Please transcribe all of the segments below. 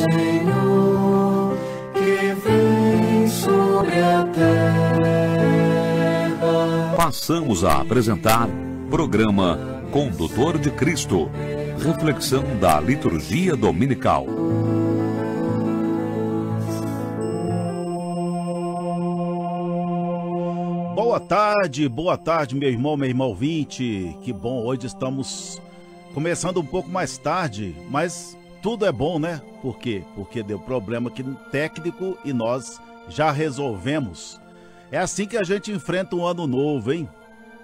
Senhor, que vem sobre a terra. Passamos a apresentar programa Condutor de Cristo. Reflexão da liturgia dominical. Boa tarde, boa tarde, meu irmão, meu irmão ouvinte. Que bom, hoje estamos começando um pouco mais tarde, mas tudo é bom, né? Por quê? Porque deu problema no técnico e nós já resolvemos. É assim que a gente enfrenta um ano novo, hein?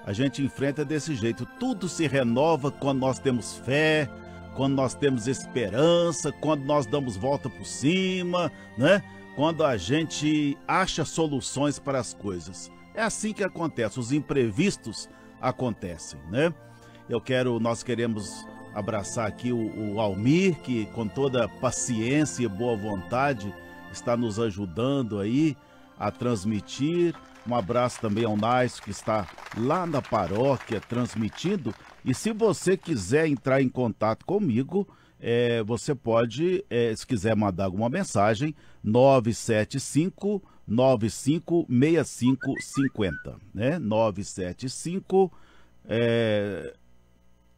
A gente enfrenta desse jeito. Tudo se renova quando nós temos fé, quando nós temos esperança, quando nós damos volta por cima, né? Quando a gente acha soluções para as coisas. É assim que acontece, os imprevistos acontecem, né? Eu quero, nós queremos abraçar aqui o, o Almir, que com toda paciência e boa vontade está nos ajudando aí a transmitir. Um abraço também ao Nais, que está lá na paróquia transmitindo. E se você quiser entrar em contato comigo, é, você pode, é, se quiser mandar alguma mensagem, 975 956550, né? 975 é,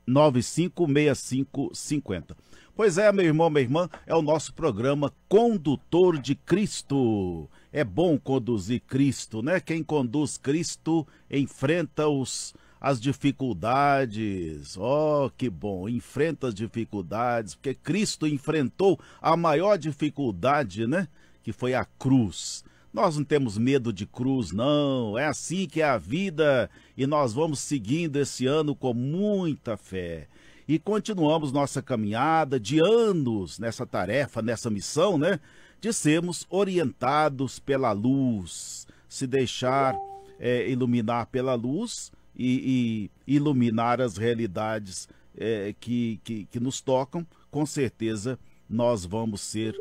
956550. Pois é, meu irmão, minha irmã, é o nosso programa Condutor de Cristo. É bom conduzir Cristo, né? Quem conduz Cristo enfrenta os, as dificuldades. Oh, que bom! Enfrenta as dificuldades, porque Cristo enfrentou a maior dificuldade, né? Que foi a cruz. Nós não temos medo de cruz, não. É assim que é a vida e nós vamos seguindo esse ano com muita fé. E continuamos nossa caminhada de anos nessa tarefa, nessa missão, né? De sermos orientados pela luz, se deixar é, iluminar pela luz e, e iluminar as realidades é, que, que, que nos tocam, com certeza nós vamos ser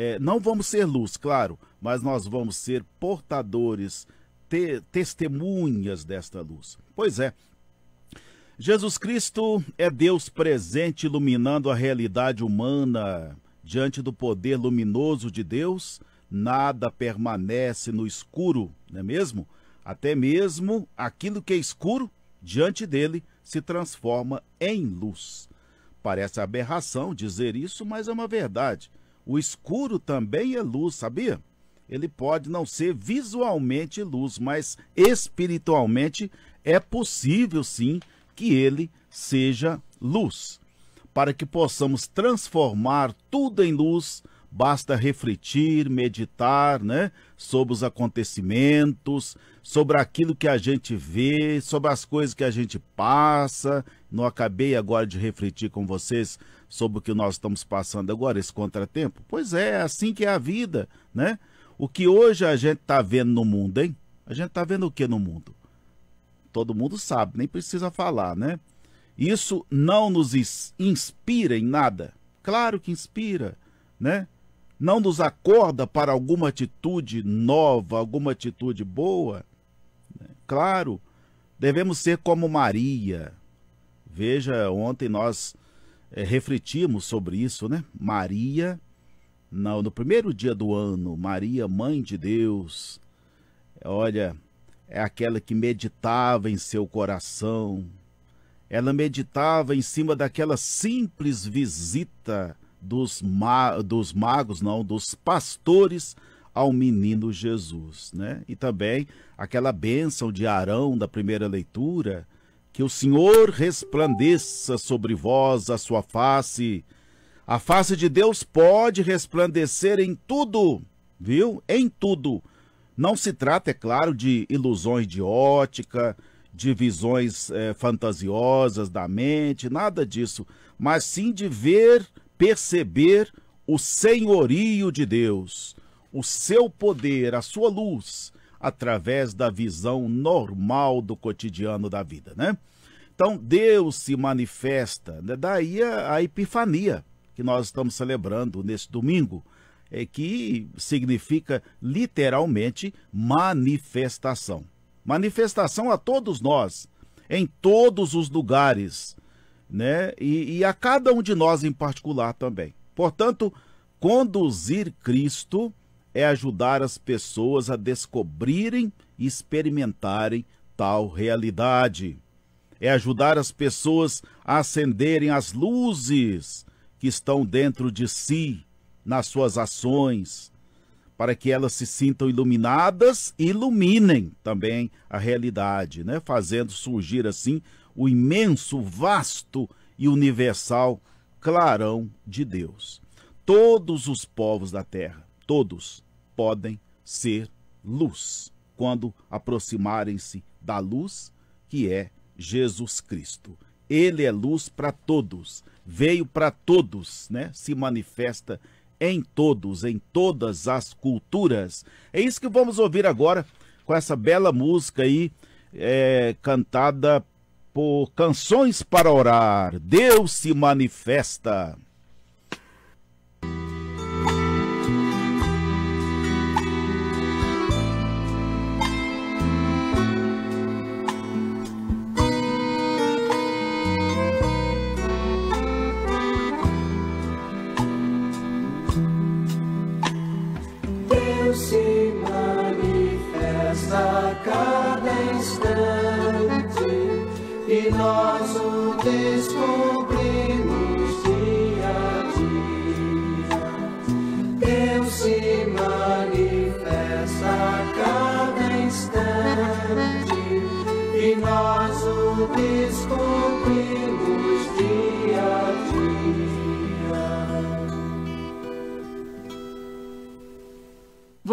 é, não vamos ser luz, claro, mas nós vamos ser portadores, te, testemunhas desta luz. Pois é, Jesus Cristo é Deus presente iluminando a realidade humana. Diante do poder luminoso de Deus, nada permanece no escuro, não é mesmo? Até mesmo aquilo que é escuro, diante dele, se transforma em luz. Parece aberração dizer isso, mas é uma verdade. O escuro também é luz, sabia? Ele pode não ser visualmente luz, mas espiritualmente é possível sim que ele seja luz. Para que possamos transformar tudo em luz, basta refletir, meditar, né, sobre os acontecimentos, sobre aquilo que a gente vê, sobre as coisas que a gente passa. Não acabei agora de refletir com vocês sobre o que nós estamos passando agora, esse contratempo? Pois é, é assim que é a vida, né? O que hoje a gente está vendo no mundo, hein? A gente está vendo o que no mundo? Todo mundo sabe, nem precisa falar, né? Isso não nos inspira em nada? Claro que inspira, né? Não nos acorda para alguma atitude nova, alguma atitude boa? Né? Claro, devemos ser como Maria. Veja, ontem nós é, sobre isso, né? Maria, no, no primeiro dia do ano, Maria, mãe de Deus, olha, é aquela que meditava em seu coração. Ela meditava em cima daquela simples visita dos, ma dos magos, não, dos pastores ao menino Jesus, né? E também aquela bênção de Arão da primeira leitura, que o Senhor resplandeça sobre vós a sua face. A face de Deus pode resplandecer em tudo, viu? Em tudo. Não se trata, é claro, de ilusões de ótica, de visões é, fantasiosas da mente, nada disso, mas sim de ver, perceber o senhorio de Deus, o seu poder, a sua luz, através da visão normal do cotidiano da vida, né? Então, Deus se manifesta, né? daí a, a epifania que nós estamos celebrando nesse domingo, é que significa literalmente manifestação. Manifestação a todos nós, em todos os lugares, né? E, e, a cada um de nós em particular também. Portanto, Conduzir Cristo é ajudar as pessoas a descobrirem e experimentarem tal realidade. É ajudar as pessoas a acenderem as luzes que estão dentro de si, nas suas ações, para que elas se sintam iluminadas e iluminem também a realidade, né? fazendo surgir assim o imenso, vasto e universal clarão de Deus. Todos os povos da terra, todos, podem ser luz quando aproximarem-se da luz que é Jesus Cristo. Ele é luz para todos, veio para todos, né? Se manifesta em todos, em todas as culturas. É isso que vamos ouvir agora com essa bela música aí, é, cantada por Canções para Orar. Deus se manifesta.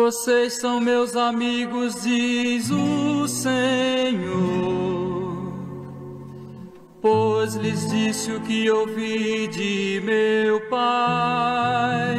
Vocês são meus amigos, diz o Senhor pois lhes disse o que ouvi de meu Pai.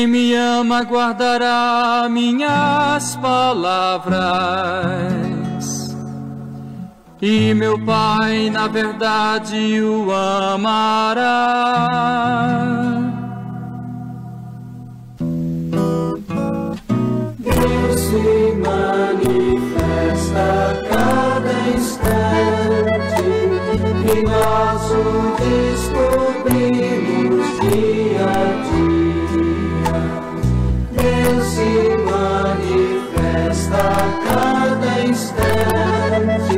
Quem me ama guardará minhas palavras. E meu Pai, na verdade, o amará. Deus se manifesta a cada instante e nós o descobrimos dia a dia. Deus se manifesta a cada instante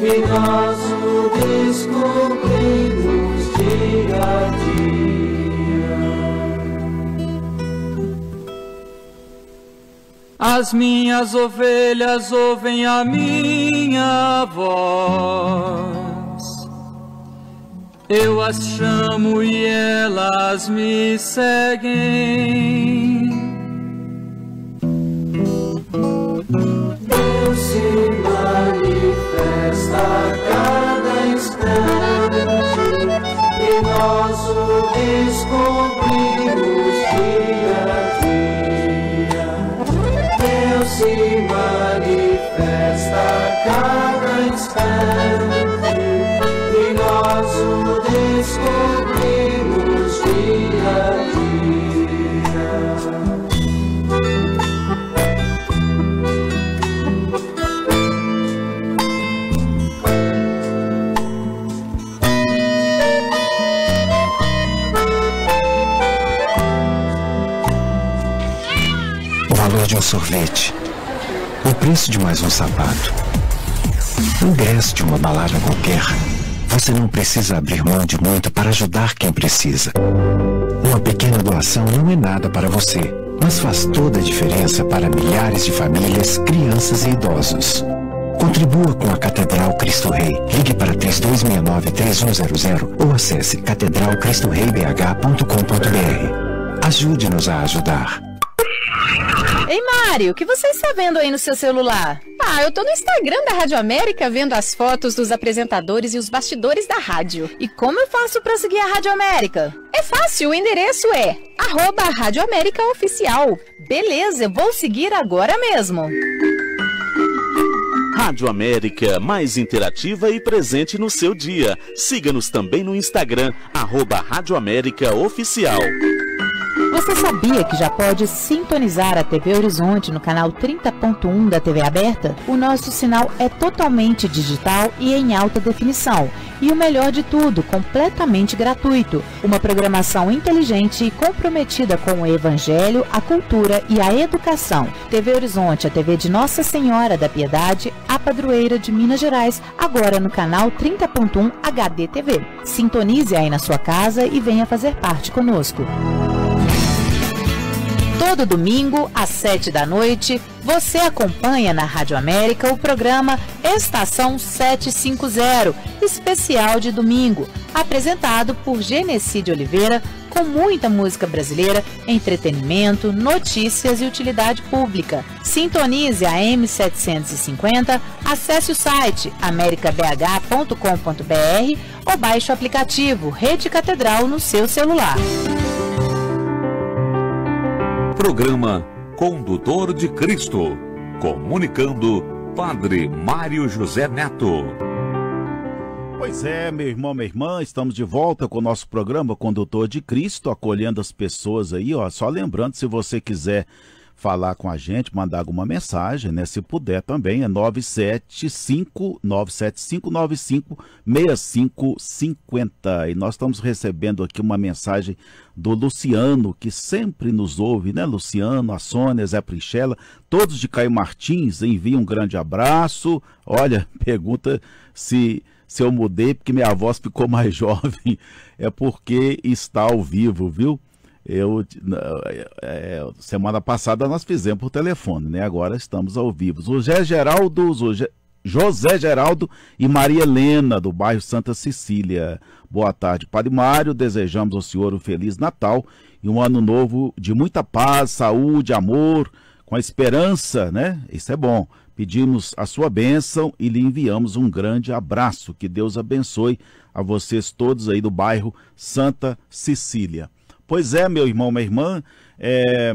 e nós o descobrimos dia a dia. As minhas ovelhas ouvem a minha voz. Eu as chamo e elas me seguem. Se manifesta a cada instante valor de um sorvete. O preço de mais um sapato. O ingresso de uma balada qualquer. Você não precisa abrir mão de muito para ajudar quem precisa. Uma pequena doação não é nada para você, mas faz toda a diferença para milhares de famílias, crianças e idosos. Contribua com a Catedral Cristo Rei. Ligue para 3269-3100 ou acesse catedralcristoreibh.com.br. Ajude-nos a ajudar. Ei, Mário, o que você está vendo aí no seu celular? Ah, eu tô no Instagram da Rádio América vendo as fotos dos apresentadores e os bastidores da rádio. E como eu faço para seguir a Rádio América? É fácil, o endereço é arroba Rádio América Oficial. Beleza, vou seguir agora mesmo. Rádio América, mais interativa e presente no seu dia. Siga-nos também no Instagram, arroba Rádio América Oficial. Você sabia que já pode sintonizar a TV Horizonte no canal 30.1 da TV aberta? O nosso sinal é totalmente digital e em alta definição. E o melhor de tudo, completamente gratuito. Uma programação inteligente e comprometida com o evangelho, a cultura e a educação. TV Horizonte, a TV de Nossa Senhora da Piedade, a padroeira de Minas Gerais, agora no canal 30.1 HD TV. Sintonize aí na sua casa e venha fazer parte conosco. Todo domingo, às sete da noite, você acompanha na Rádio América o programa Estação 750, especial de domingo, apresentado por Genesi de Oliveira, com muita música brasileira, entretenimento, notícias e utilidade pública. Sintonize a M750, acesse o site americabh.com.br ou baixe o aplicativo Rede Catedral no seu celular. Programa Condutor de Cristo. Comunicando Padre Mário José Neto. Pois é, meu irmão, minha irmã, estamos de volta com o nosso programa Condutor de Cristo, acolhendo as pessoas aí, ó. Só lembrando, se você quiser falar com a gente, mandar alguma mensagem, né? Se puder também, é 975 975 6550. E nós estamos recebendo aqui uma mensagem do Luciano, que sempre nos ouve, né? Luciano, a Sônia, Zé Princhela, todos de Caio Martins, envia um grande abraço. Olha, pergunta se se eu mudei porque minha voz ficou mais jovem. É porque está ao vivo, viu? Eu, é, semana passada nós fizemos por telefone, né? Agora estamos ao vivo. José Geraldo, José Geraldo e Maria Helena, do bairro Santa Cecília. Boa tarde, Padre Mário. Desejamos ao senhor um Feliz Natal e um ano novo de muita paz, saúde, amor, com a esperança, né? Isso é bom. Pedimos a sua bênção e lhe enviamos um grande abraço. Que Deus abençoe a vocês todos aí do bairro Santa Cecília. Pois é, meu irmão, minha irmã, é...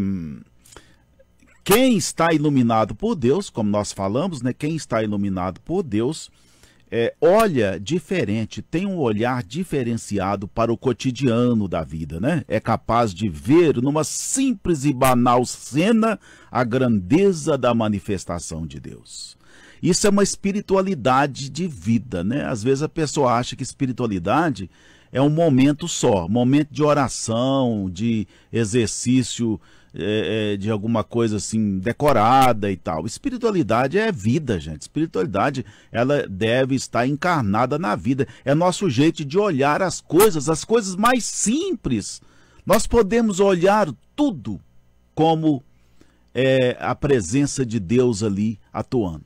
quem está iluminado por Deus, como nós falamos, né? Quem está iluminado por Deus, é, olha diferente, tem um olhar diferenciado para o cotidiano da vida, né? É capaz de ver numa simples e banal cena a grandeza da manifestação de Deus. Isso é uma espiritualidade de vida, né? Às vezes a pessoa acha que espiritualidade é um momento só, momento de oração, de exercício é, é, de alguma coisa assim decorada e tal. Espiritualidade é vida, gente. Espiritualidade ela deve estar encarnada na vida. É nosso jeito de olhar as coisas, as coisas mais simples. Nós podemos olhar tudo como é, a presença de Deus ali atuando.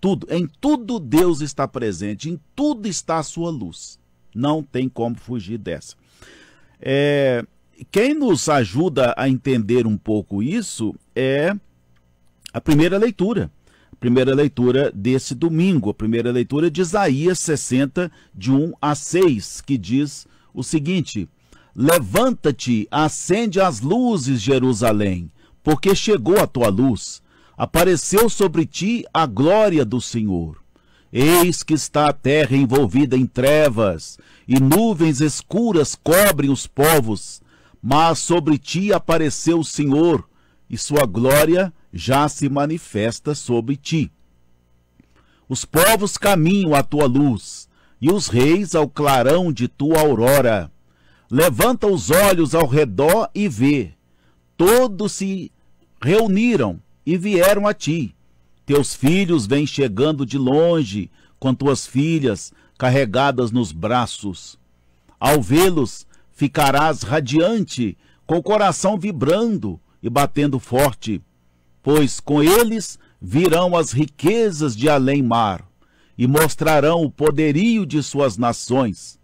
Tudo, em tudo Deus está presente, em tudo está a sua luz. Não tem como fugir dessa. É, quem nos ajuda a entender um pouco isso é a primeira leitura. A primeira leitura desse domingo, a primeira leitura de Isaías 60, de 1 a 6, que diz o seguinte: Levanta-te, acende as luzes, Jerusalém, porque chegou a tua luz, apareceu sobre ti a glória do Senhor. Eis que está a terra envolvida em trevas, e nuvens escuras cobrem os povos. Mas sobre ti apareceu o Senhor, e sua glória já se manifesta sobre ti. Os povos caminham à tua luz, e os reis ao clarão de tua aurora. Levanta os olhos ao redor e vê. Todos se reuniram e vieram a ti teus filhos vêm chegando de longe, com tuas filhas carregadas nos braços. Ao vê-los, ficarás radiante, com o coração vibrando e batendo forte, pois com eles virão as riquezas de além-mar e mostrarão o poderio de suas nações.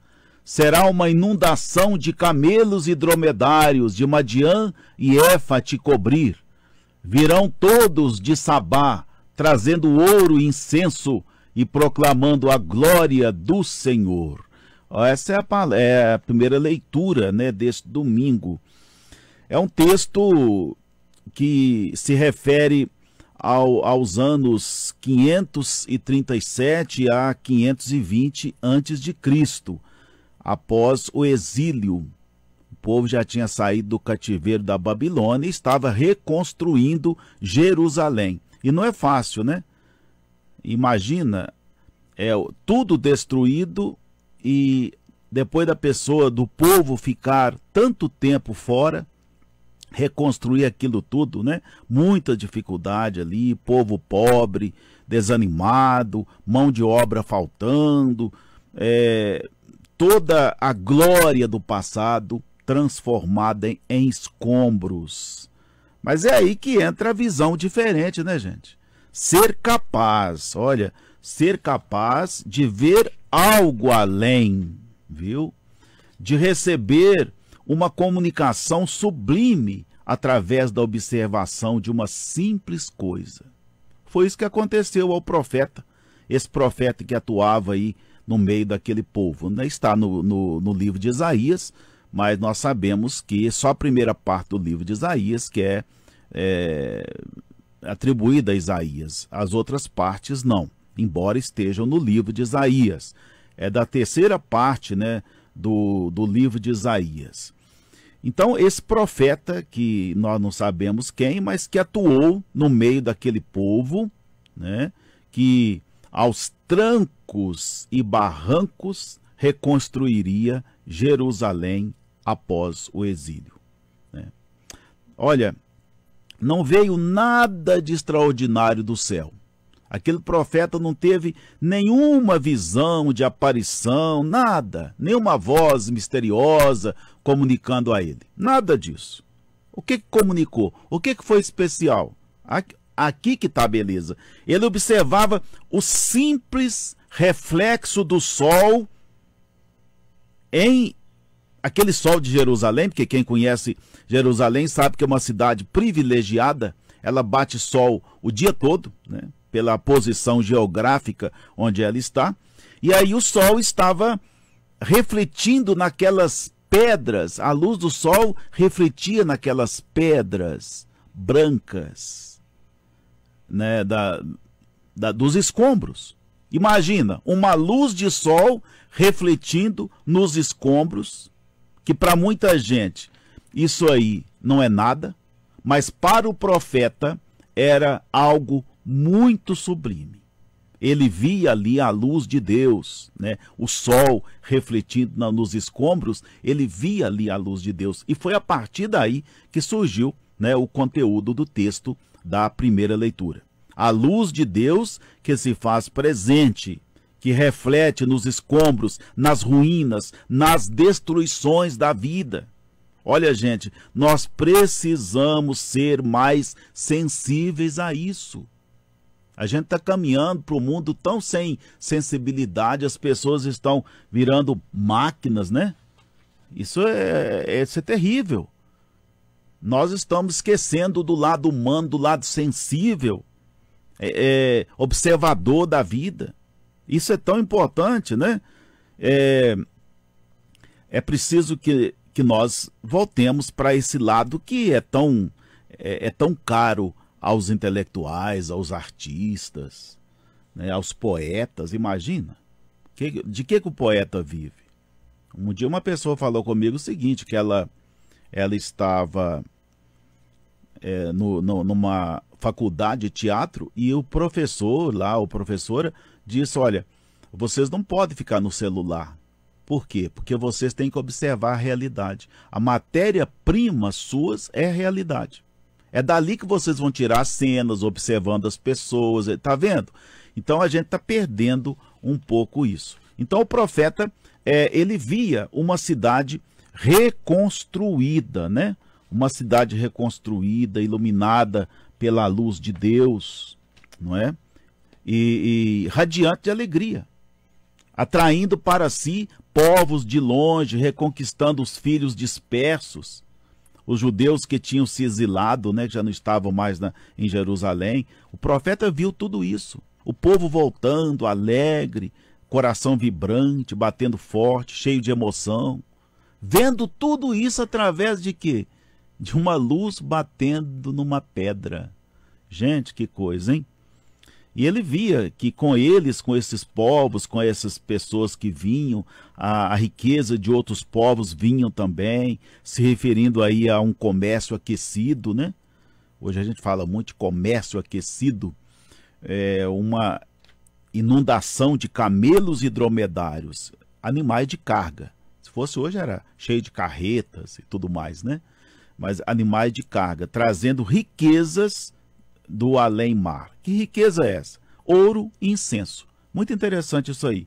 Será uma inundação de camelos e dromedários de Madiã e Éfa te cobrir. Virão todos de Sabá, trazendo ouro e incenso e proclamando a glória do Senhor. Essa é a, é a primeira leitura né, deste domingo. É um texto que se refere ao, aos anos 537 a 520 antes de Cristo, após o exílio. O povo já tinha saído do cativeiro da Babilônia e estava reconstruindo Jerusalém. E não é fácil, né? Imagina, é tudo destruído e depois da pessoa, do povo ficar tanto tempo fora, reconstruir aquilo tudo, né? Muita dificuldade ali, povo pobre, desanimado, mão de obra faltando, é, toda a glória do passado transformada em, em escombros. Mas é aí que entra a visão diferente, né, gente? Ser capaz, olha, ser capaz de ver algo além, viu? De receber uma comunicação sublime através da observação de uma simples coisa. Foi isso que aconteceu ao profeta, esse profeta que atuava aí no meio daquele povo. Né? Está no, no, no livro de Isaías, mas nós sabemos que só a primeira parte do livro de Isaías que é, é atribuída a Isaías, as outras partes não, embora estejam no livro de Isaías. É da terceira parte né, do, do livro de Isaías. Então, esse profeta, que nós não sabemos quem, mas que atuou no meio daquele povo, né, que aos trancos e barrancos reconstruiria Jerusalém após o exílio. Né. Olha, não veio nada de extraordinário do céu. Aquele profeta não teve nenhuma visão de aparição, nada, nenhuma voz misteriosa comunicando a ele. Nada disso. O que, que comunicou? O que, que foi especial? Aqui, aqui que está a beleza. Ele observava o simples reflexo do sol em aquele sol de Jerusalém, porque quem conhece Jerusalém sabe que é uma cidade privilegiada, ela bate sol o dia todo, né? pela posição geográfica onde ela está. E aí o sol estava refletindo naquelas pedras, a luz do sol refletia naquelas pedras brancas, né, da, da, dos escombros. Imagina uma luz de sol refletindo nos escombros, que para muita gente isso aí não é nada, mas para o profeta era algo muito sublime. Ele via ali a luz de Deus, né? o sol refletindo nos escombros, ele via ali a luz de Deus. E foi a partir daí que surgiu né, o conteúdo do texto da primeira leitura. A luz de Deus que se faz presente, que reflete nos escombros, nas ruínas, nas destruições da vida. Olha, gente, nós precisamos ser mais sensíveis a isso. A gente está caminhando para um mundo tão sem sensibilidade, as pessoas estão virando máquinas, né? Isso é, é, isso é terrível. Nós estamos esquecendo do lado humano, do lado sensível, é, é, observador da vida. Isso é tão importante, né? É, é preciso que, que nós voltemos para esse lado que é tão, é, é tão caro aos intelectuais, aos artistas, né, aos poetas. Imagina, que, de que, que o poeta vive? Um dia uma pessoa falou comigo o seguinte, que ela, ela estava é, no, no, numa faculdade de teatro e o professor lá, o professora, disse, olha, vocês não podem ficar no celular. Por quê? Porque vocês têm que observar a realidade. A matéria-prima suas é a realidade. É dali que vocês vão tirar cenas, observando as pessoas, tá vendo? Então a gente está perdendo um pouco isso. Então o profeta, é, ele via uma cidade reconstruída, né? Uma cidade reconstruída, iluminada pela luz de Deus, não é? E, e radiante de alegria, atraindo para si povos de longe, reconquistando os filhos dispersos os judeus que tinham se exilado, né, que já não estavam mais na, em Jerusalém. O profeta viu tudo isso. O povo voltando, alegre, coração vibrante, batendo forte, cheio de emoção. Vendo tudo isso através de quê? De uma luz batendo numa pedra. Gente, que coisa, hein? E ele via que com eles, com esses povos, com essas pessoas que vinham, a, a, riqueza de outros povos vinham também, se referindo aí a um comércio aquecido, né? Hoje a gente fala muito de comércio aquecido, é uma inundação de camelos e dromedários, animais de carga. Se fosse hoje era cheio de carretas e tudo mais, né? Mas animais de carga, trazendo riquezas do além-mar. Que riqueza é essa? Ouro e incenso. Muito interessante isso aí.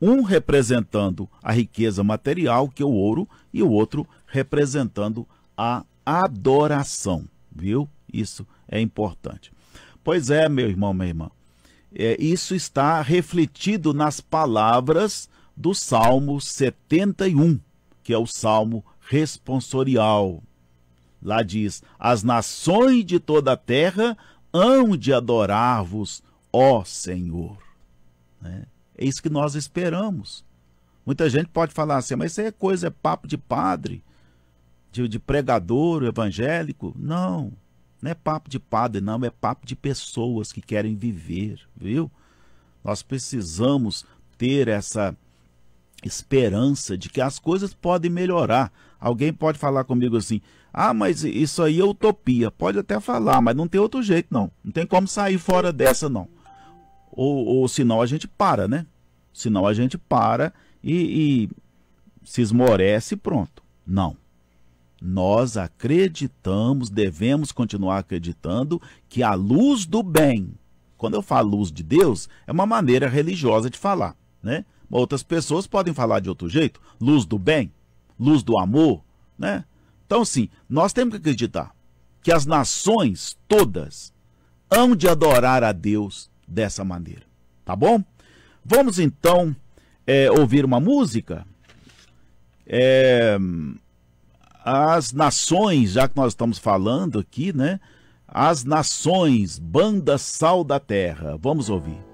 Um representando a riqueza material, que é o ouro, e o outro representando a adoração. Viu? Isso é importante. Pois é, meu irmão, minha irmã. É, isso está refletido nas palavras do Salmo 71, que é o Salmo responsorial. Lá diz: As nações de toda a terra hão de adorar-vos, ó Senhor. Né? É isso que nós esperamos. Muita gente pode falar assim, mas isso é coisa, é papo de padre, de, de pregador evangélico. Não, não é papo de padre, não, é papo de pessoas que querem viver, viu? Nós precisamos ter essa esperança de que as coisas podem melhorar. Alguém pode falar comigo assim: ah, mas isso aí é utopia. Pode até falar, mas não tem outro jeito, não. Não tem como sair fora dessa, não. Ou, ou senão a gente para, né? Senão a gente para e, e se esmorece e pronto. Não. Nós acreditamos, devemos continuar acreditando que a luz do bem, quando eu falo luz de Deus, é uma maneira religiosa de falar, né? Outras pessoas podem falar de outro jeito, luz do bem, luz do amor, né? Então, sim, nós temos que acreditar que as nações todas hão de adorar a Deus dessa maneira, tá bom? Vamos então é, ouvir uma música. É, as nações, já que nós estamos falando aqui, né? As nações, banda sal da terra. Vamos ouvir.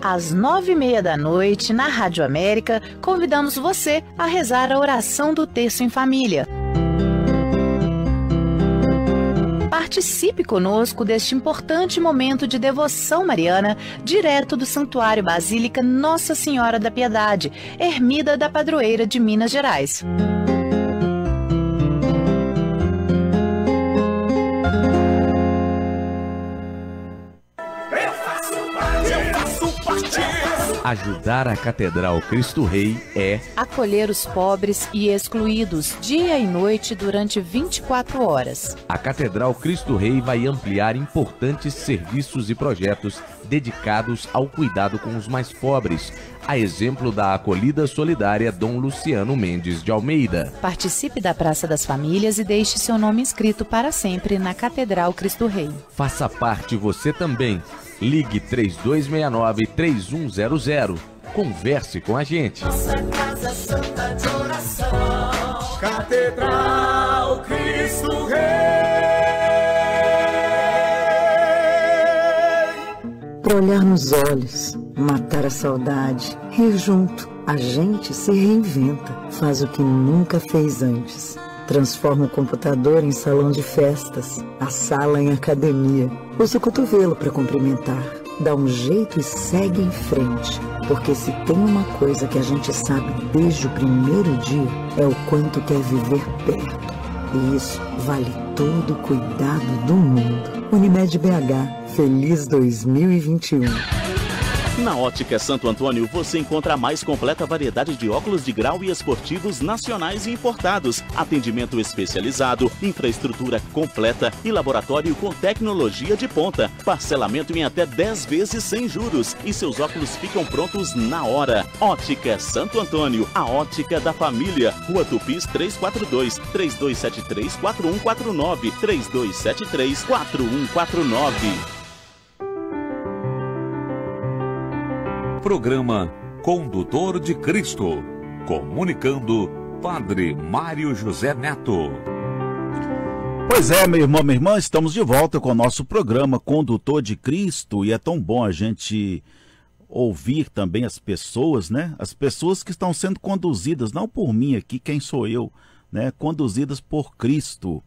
Às nove e meia da noite, na Rádio América, convidamos você a rezar a oração do Terço em Família. Participe conosco deste importante momento de devoção mariana, direto do Santuário Basílica Nossa Senhora da Piedade, ermida da Padroeira de Minas Gerais. Ajudar a Catedral Cristo Rei é acolher os pobres e excluídos dia e noite durante 24 horas. A Catedral Cristo Rei vai ampliar importantes serviços e projetos dedicados ao cuidado com os mais pobres, a exemplo da acolhida solidária Dom Luciano Mendes de Almeida. Participe da Praça das Famílias e deixe seu nome inscrito para sempre na Catedral Cristo Rei. Faça parte você também. Ligue 3269-3100. Converse com a gente. Nossa Casa Santa de Oração. Catedral Cristo Rei. Para olhar nos olhos, matar a saudade, rir junto, a gente se reinventa, faz o que nunca fez antes Transforma o computador em salão de festas, a sala em academia. Usa o cotovelo para cumprimentar. Dá um jeito e segue em frente. Porque se tem uma coisa que a gente sabe desde o primeiro dia, é o quanto quer viver perto. E isso vale todo o cuidado do mundo. Unimed BH, feliz 2021. Na Ótica Santo Antônio você encontra a mais completa variedade de óculos de grau e esportivos nacionais e importados, atendimento especializado, infraestrutura completa e laboratório com tecnologia de ponta, parcelamento em até 10 vezes sem juros e seus óculos ficam prontos na hora. Ótica Santo Antônio, a ótica da família. Rua Tupis 342 3273 4149 3273 4149. Programa Condutor de Cristo. Comunicando Padre Mário José Neto. Pois é, meu irmão, minha irmã, estamos de volta com o nosso programa Condutor de Cristo e é tão bom a gente ouvir também as pessoas, né? As pessoas que estão sendo conduzidas, não por mim aqui, quem sou eu, né? Conduzidas por Cristo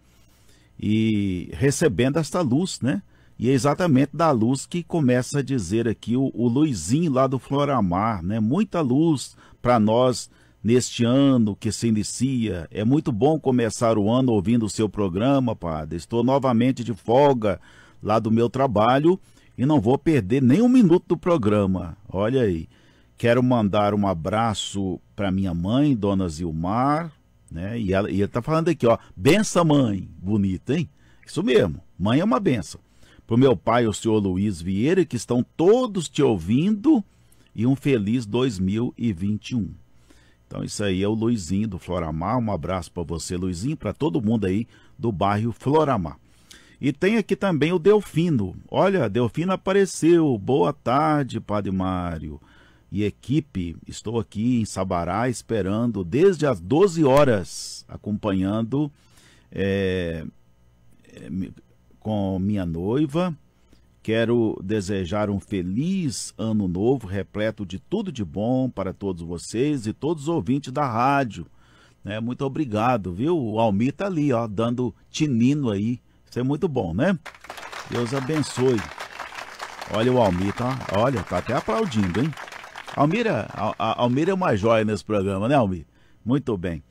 e recebendo esta luz, né? E é exatamente da luz que começa a dizer aqui o, o Luizinho lá do Floramar, né? Muita luz para nós neste ano que se inicia. É muito bom começar o ano ouvindo o seu programa, padre. Estou novamente de folga lá do meu trabalho e não vou perder nem um minuto do programa. Olha aí. Quero mandar um abraço para minha mãe, Dona Zilmar, né? E ela, e ele tá falando aqui, ó, benção mãe, bonita, hein? Isso mesmo, mãe é uma benção para o meu pai, o senhor Luiz Vieira, que estão todos te ouvindo, e um feliz 2021. Então, isso aí é o Luizinho do Floramar. Um abraço para você, Luizinho, para todo mundo aí do bairro Floramar. E tem aqui também o Delfino. Olha, Delfino apareceu. Boa tarde, Padre Mário. E equipe, estou aqui em Sabará esperando desde as 12 horas, acompanhando é, com minha noiva. Quero desejar um feliz ano novo, repleto de tudo de bom para todos vocês e todos os ouvintes da rádio. Né? Muito obrigado, viu? O Almir tá ali, ó, dando tinino aí. Isso é muito bom, né? Deus abençoe. Olha o Almir, tá? Olha, tá até aplaudindo, hein? Almira, a, a, Almir é uma joia nesse programa, né, Almir? Muito bem.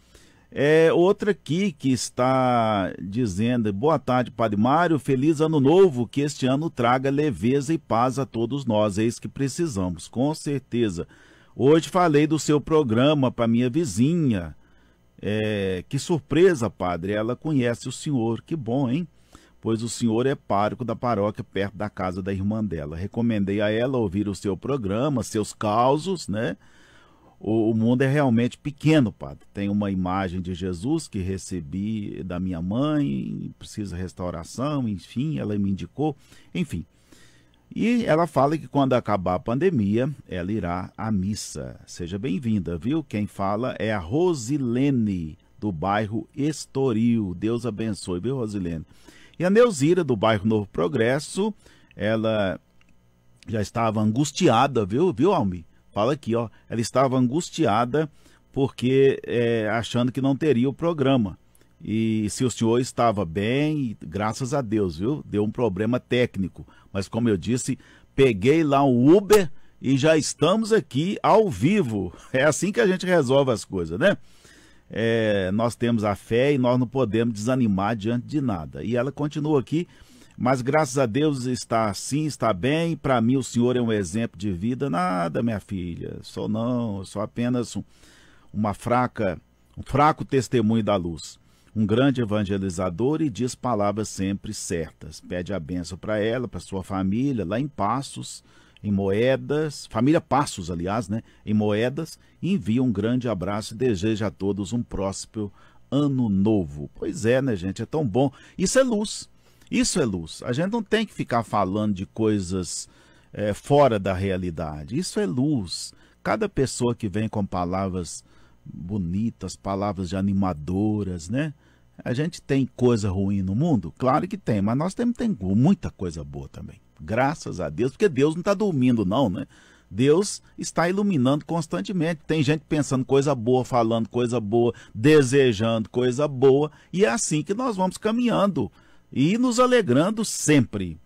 É, outra aqui que está dizendo: Boa tarde, Padre Mário. Feliz ano novo. Que este ano traga leveza e paz a todos nós. Isso que precisamos, com certeza. Hoje falei do seu programa para minha vizinha. É, que surpresa, padre. Ela conhece o senhor. Que bom, hein? Pois o senhor é pároco da paróquia perto da casa da irmã dela. Recomendei a ela ouvir o seu programa, seus causos, né? O, o, mundo é realmente pequeno, padre. Tem uma imagem de Jesus que recebi da minha mãe, precisa restauração, enfim, ela me indicou, enfim. E ela fala que quando acabar a pandemia, ela irá à missa. Seja bem-vinda, viu? Quem fala é a Rosilene, do bairro Estoril. Deus abençoe, viu, Rosilene? E a Neuzira, do bairro Novo Progresso, ela já estava angustiada, viu, viu, Almi? Fala aqui, ó. Ela estava angustiada porque é, achando que não teria o programa. E se o senhor estava bem, graças a Deus, viu? Deu um problema técnico. Mas como eu disse, peguei lá um Uber e já estamos aqui ao vivo. É assim que a gente resolve as coisas, né? É, nós temos a fé e nós não podemos desanimar diante de nada. E ela continua aqui, mas graças a Deus está assim, está bem. Para mim, o senhor é um exemplo de vida. Nada, minha filha, sou não, sou apenas um, uma fraca, um fraco testemunho da luz. Um grande evangelizador e diz palavras sempre certas. Pede a benção para ela, para sua família, lá em Passos em moedas, família Passos, aliás, né, em moedas, envia um grande abraço e deseja a todos um próspero ano novo. Pois é, né, gente? É tão bom. Isso é luz. Isso é luz. A gente não tem que ficar falando de coisas é, fora da realidade. Isso é luz. Cada pessoa que vem com palavras bonitas, palavras de animadoras, né? A gente tem coisa ruim no mundo? Claro que tem, mas nós temos tem muita coisa boa também. Graças a Deus, porque Deus não está dormindo, não, né? Deus está iluminando constantemente. Tem gente pensando coisa boa, falando coisa boa, desejando coisa boa, e é assim que nós vamos caminhando e nos alegrando sempre.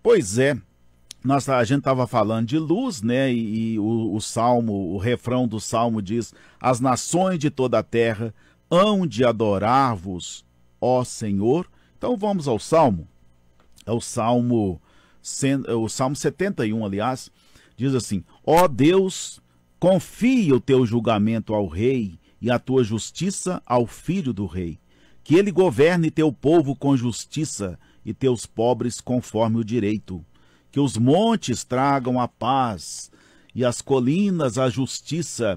Pois é, nós, a gente estava falando de luz, né? E, e o, o, salmo, o refrão do salmo diz: As nações de toda a terra hão de adorar-vos, ó Senhor. Então vamos ao salmo. É o salmo o Salmo 71, aliás, diz assim: Ó Deus, confia o teu julgamento ao rei e a tua justiça ao filho do rei. Que ele governe teu povo com justiça e teus pobres conforme o direito. Que os montes tragam a paz e as colinas a justiça.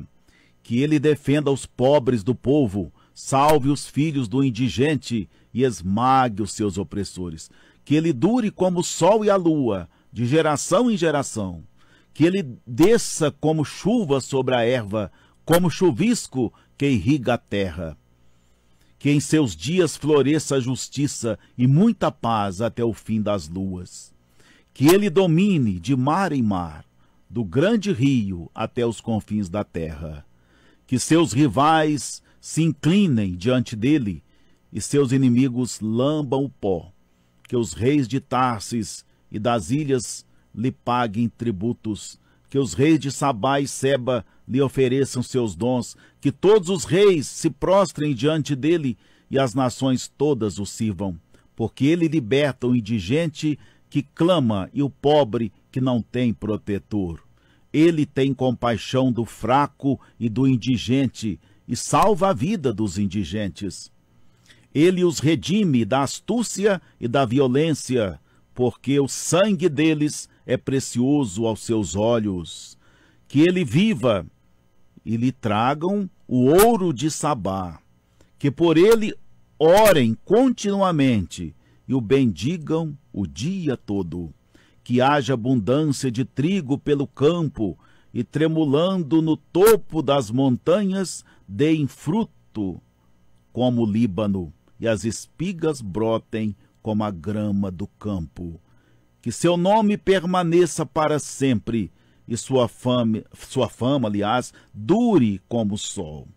Que ele defenda os pobres do povo, salve os filhos do indigente e esmague os seus opressores que ele dure como o sol e a lua, de geração em geração, que ele desça como chuva sobre a erva, como chuvisco que irriga a terra. Que em seus dias floresça justiça e muita paz até o fim das luas. Que ele domine de mar em mar, do grande rio até os confins da terra. Que seus rivais se inclinem diante dele e seus inimigos lambam o pó que os reis de Tarsis e das ilhas lhe paguem tributos, que os reis de Sabá e Seba lhe ofereçam seus dons, que todos os reis se prostrem diante dele e as nações todas o sirvam, porque ele liberta o indigente que clama e o pobre que não tem protetor. Ele tem compaixão do fraco e do indigente e salva a vida dos indigentes. Ele os redime da astúcia e da violência, porque o sangue deles é precioso aos seus olhos. Que ele viva e lhe tragam o ouro de Sabá, que por ele orem continuamente e o bendigam o dia todo. Que haja abundância de trigo pelo campo e tremulando no topo das montanhas deem fruto como o Líbano e as espigas brotem como a grama do campo. Que seu nome permaneça para sempre e sua fama, sua fama, aliás, dure como o sol.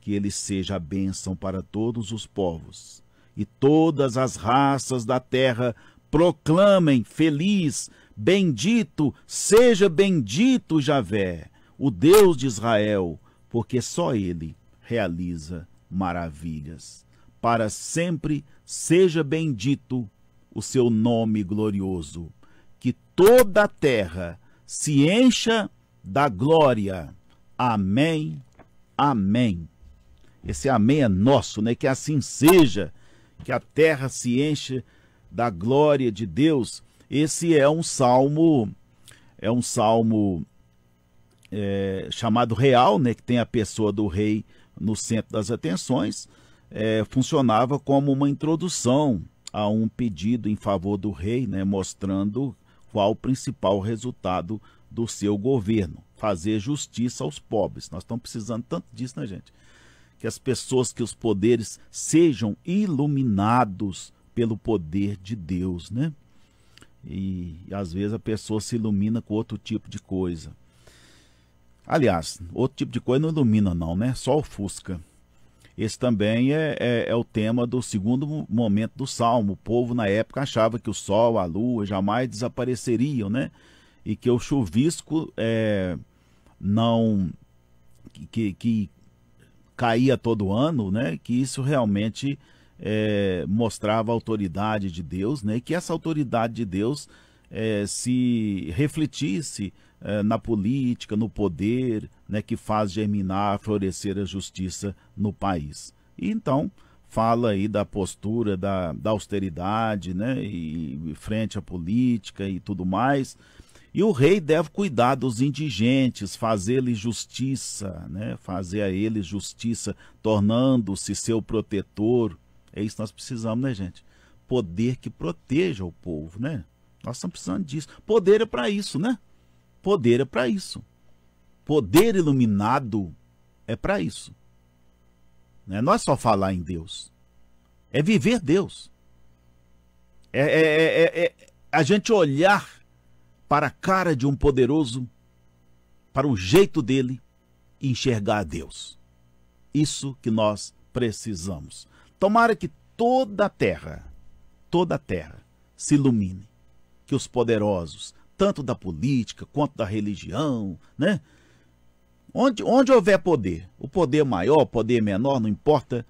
Que ele seja a bênção para todos os povos e todas as raças da terra proclamem feliz, bendito, seja bendito Javé, o Deus de Israel, porque só ele realiza maravilhas para sempre seja bendito o seu nome glorioso. Que toda a terra se encha da glória. Amém. Amém. Esse amém é nosso, né? Que assim seja, que a terra se encha da glória de Deus. Esse é um salmo, é um salmo é, chamado real, né? Que tem a pessoa do rei no centro das atenções é, funcionava como uma introdução a um pedido em favor do rei, né, mostrando qual o principal resultado do seu governo: fazer justiça aos pobres. Nós estamos precisando tanto disso, né, gente? que as pessoas, que os poderes sejam iluminados pelo poder de Deus, né? E, e às vezes a pessoa se ilumina com outro tipo de coisa. Aliás, outro tipo de coisa não ilumina não, né? Só ofusca. Esse também é, é, é, o tema do segundo momento do Salmo. O povo na época achava que o sol, a lua jamais desapareceriam, né? E que o chuvisco é, não que, que caía todo ano, né? Que isso realmente é, mostrava a autoridade de Deus, né? E que essa autoridade de Deus é, se refletisse é, na política, no poder, né? Que faz germinar, florescer a justiça no país. E então fala aí da postura da, da austeridade, né? E frente à política e tudo mais. E o rei deve cuidar dos indigentes, fazer-lhes justiça, né? fazer a eles justiça, tornando-se seu protetor. É isso que nós precisamos, né, gente? Poder que proteja o povo, né? Nós estamos precisando disso. Poder é para isso, né? Poder é para isso. Poder iluminado é para isso. Né? Não é só falar em Deus. É viver Deus. É, é, é, é a gente olhar para a cara de um poderoso, para o jeito dele e enxergar a Deus. Isso que nós precisamos. Tomara que toda a terra, toda a terra, se ilumine. Que os poderosos, tanto da política quanto da religião, né? Onde, onde houver poder, o poder maior, o poder menor, não importa,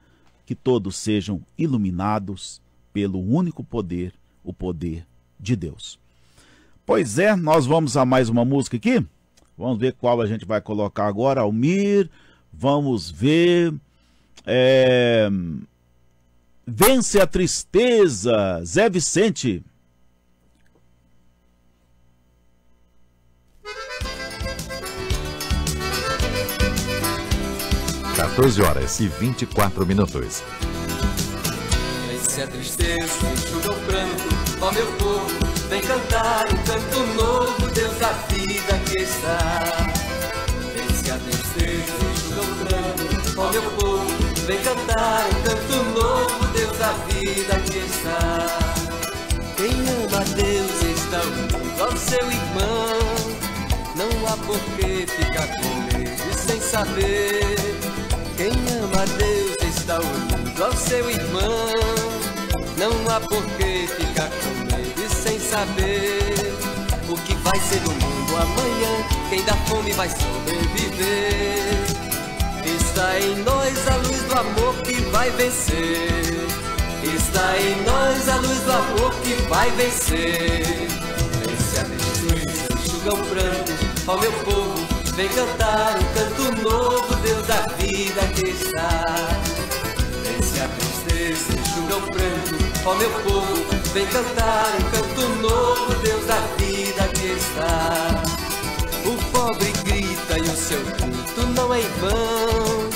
que todos sejam iluminados pelo único poder, o poder de Deus. Pois é, nós vamos a mais uma música aqui. Vamos ver qual a gente vai colocar agora. Almir, vamos ver. É... Vence a tristeza, Zé Vicente. Quatorze horas e vinte e quatro minutos. Vence a tristeza, enxuga o pranto, ó meu povo Vem cantar um canto novo, Deus da vida que está. Vence a tristeza, enxuga o pranto, ó meu povo. Vem cantar um canto novo, Deus da vida que está. Quem ama Deus está unido ao seu irmão. Não há por que ficar com medo sem saber. Quem ama a Deus está unido ao seu irmão. Não há por que ficar com medo sem saber o que vai ser do mundo amanhã. Quem dá fome vai sobreviver. Está em nós a luz do amor que vai vencer. Está em nós a luz do amor que vai vencer. Vence a tristeza, enxuga o pranto, ó meu povo, vem cantar um canto novo, Deus da vida que está. Vence a tristeza, enxuga o pranto, ó meu povo, Vem cantar um canto novo, Deus da vida que está. O pobre grita e o seu grito não é em vão.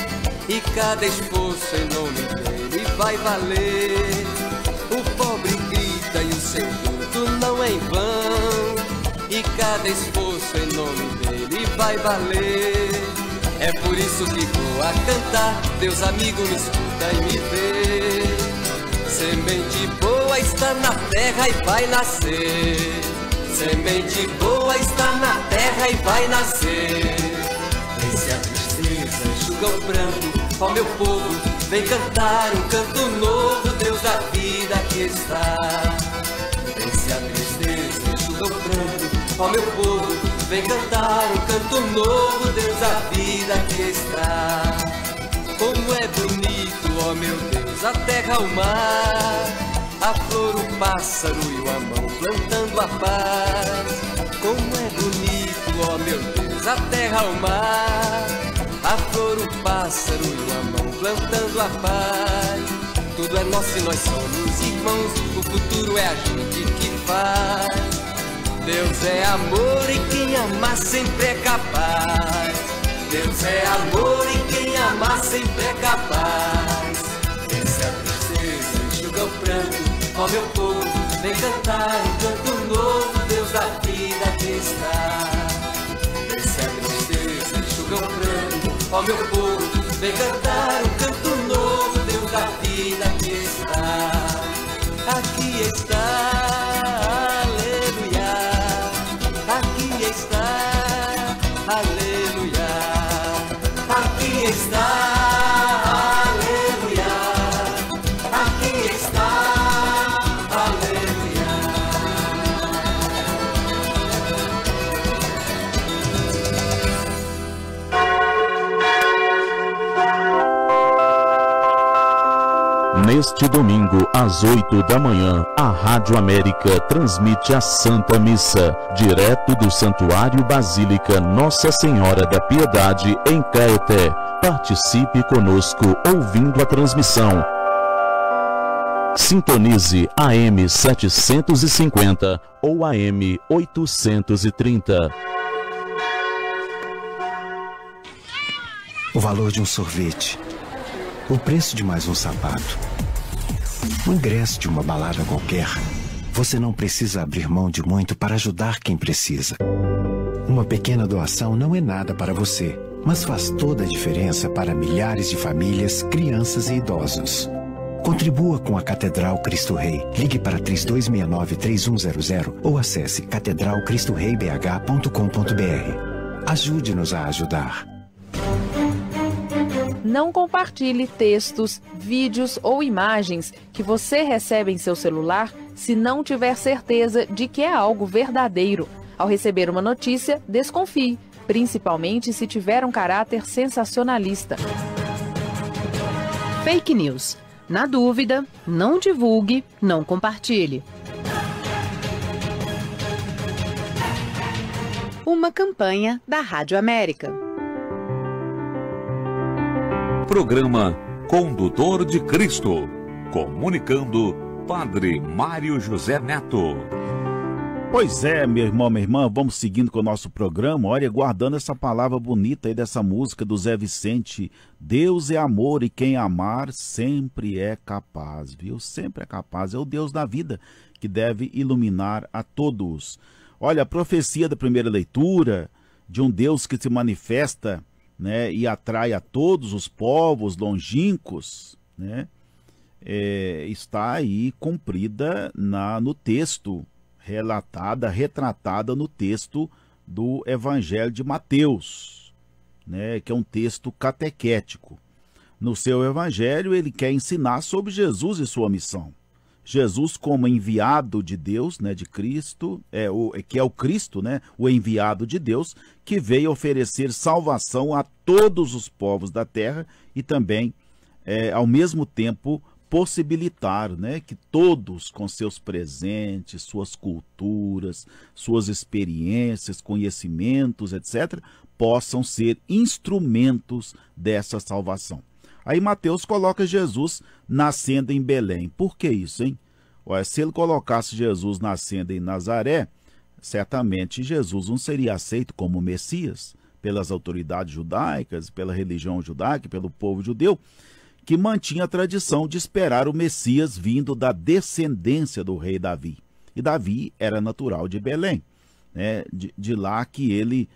E cada esforço em nome dele vai valer. O pobre grita e o seu grito não é em vão. E cada esforço em nome dele vai valer. É por isso que vou a cantar. Deus amigo me escuta e me vê. Semente boa está na terra e vai nascer. Semente boa está na terra e vai nascer. Vence a tristeza, enxuga o pranto, ó meu povo, vem cantar um canto novo, Deus da vida que está. Vence a tristeza, enxuga o pranto, ó meu povo, vem cantar um canto novo, Deus da vida que está. Como é bonito, ó meu Deus a terra, o mar, a flor, o pássaro e o amão plantando a paz. Como é bonito, ó meu Deus, a terra, o mar, a flor, o pássaro e o amão plantando a paz. Tudo é nosso e nós somos irmãos, o futuro é a gente que faz. Deus é amor e quem amar sempre é capaz. Deus é amor e quem amar sempre é capaz enxuga o pranto, ó meu povo, vem cantar um canto novo, Deus da vida que está. Desce a tristeza, enxuga o pranto, ó meu povo, vem cantar um canto novo, Deus da vida aqui está, aqui está, Neste domingo, às 8 da manhã, a Rádio América transmite a Santa Missa, direto do Santuário Basílica Nossa Senhora da Piedade, em Caeté. Participe conosco ouvindo a transmissão. Sintonize AM 750 ou AM 830. O valor de um sorvete. O preço de mais um sapato o ingresso de uma balada qualquer. Você não precisa abrir mão de muito para ajudar quem precisa. Uma pequena doação não é nada para você, mas faz toda a diferença para milhares de famílias, crianças e idosos. Contribua com a Catedral Cristo Rei. Ligue para 3269-3100 ou acesse catedralcristoreibh.com.br. Ajude-nos a ajudar. Não compartilhe textos, vídeos ou imagens que você recebe em seu celular se não tiver certeza de que é algo verdadeiro. Ao receber uma notícia, desconfie, principalmente se tiver um caráter sensacionalista. Fake News. Na dúvida, não divulgue, não compartilhe. Uma campanha da Rádio América. Programa Condutor de Cristo. Comunicando Padre Mário José Neto. Pois é, meu irmão, minha irmã, vamos seguindo com o nosso programa. Olha, guardando essa palavra bonita aí dessa música do Zé Vicente. Deus é amor e quem amar sempre é capaz, viu? Sempre é capaz. É o Deus da vida que deve iluminar a todos. Olha, a profecia da primeira leitura de um Deus que se manifesta né, e atrai a todos os povos longínquos, né, é, está aí cumprida na, no texto, relatada, retratada no texto do Evangelho de Mateus, né, que é um texto catequético. No seu Evangelho, ele quer ensinar sobre Jesus e sua missão. Jesus como enviado de Deus, né, de Cristo, é o que é o Cristo, né, o enviado de Deus, que veio oferecer salvação a todos os povos da terra e também, é, ao mesmo tempo, possibilitar, né, que todos com seus presentes, suas culturas, suas experiências, conhecimentos, etc, possam ser instrumentos dessa salvação. Aí Mateus coloca Jesus nascendo em Belém. Por que isso, hein? Olha, se ele colocasse Jesus nascendo em Nazaré, certamente Jesus não seria aceito como Messias pelas autoridades judaicas, pela religião judaica, pelo povo judeu, que mantinha a tradição de esperar o Messias vindo da descendência do rei Davi. E Davi era natural de Belém, né? de, de lá que ele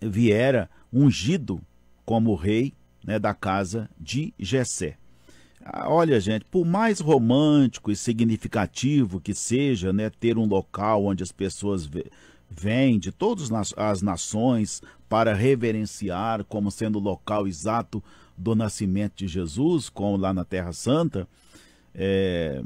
viera ungido como rei né, da casa de Jessé. Ah, olha, gente, por mais romântico e significativo que seja né, ter um local onde as pessoas vêm de todas as nações para reverenciar como sendo o local exato do nascimento de Jesus, como lá na Terra Santa, é,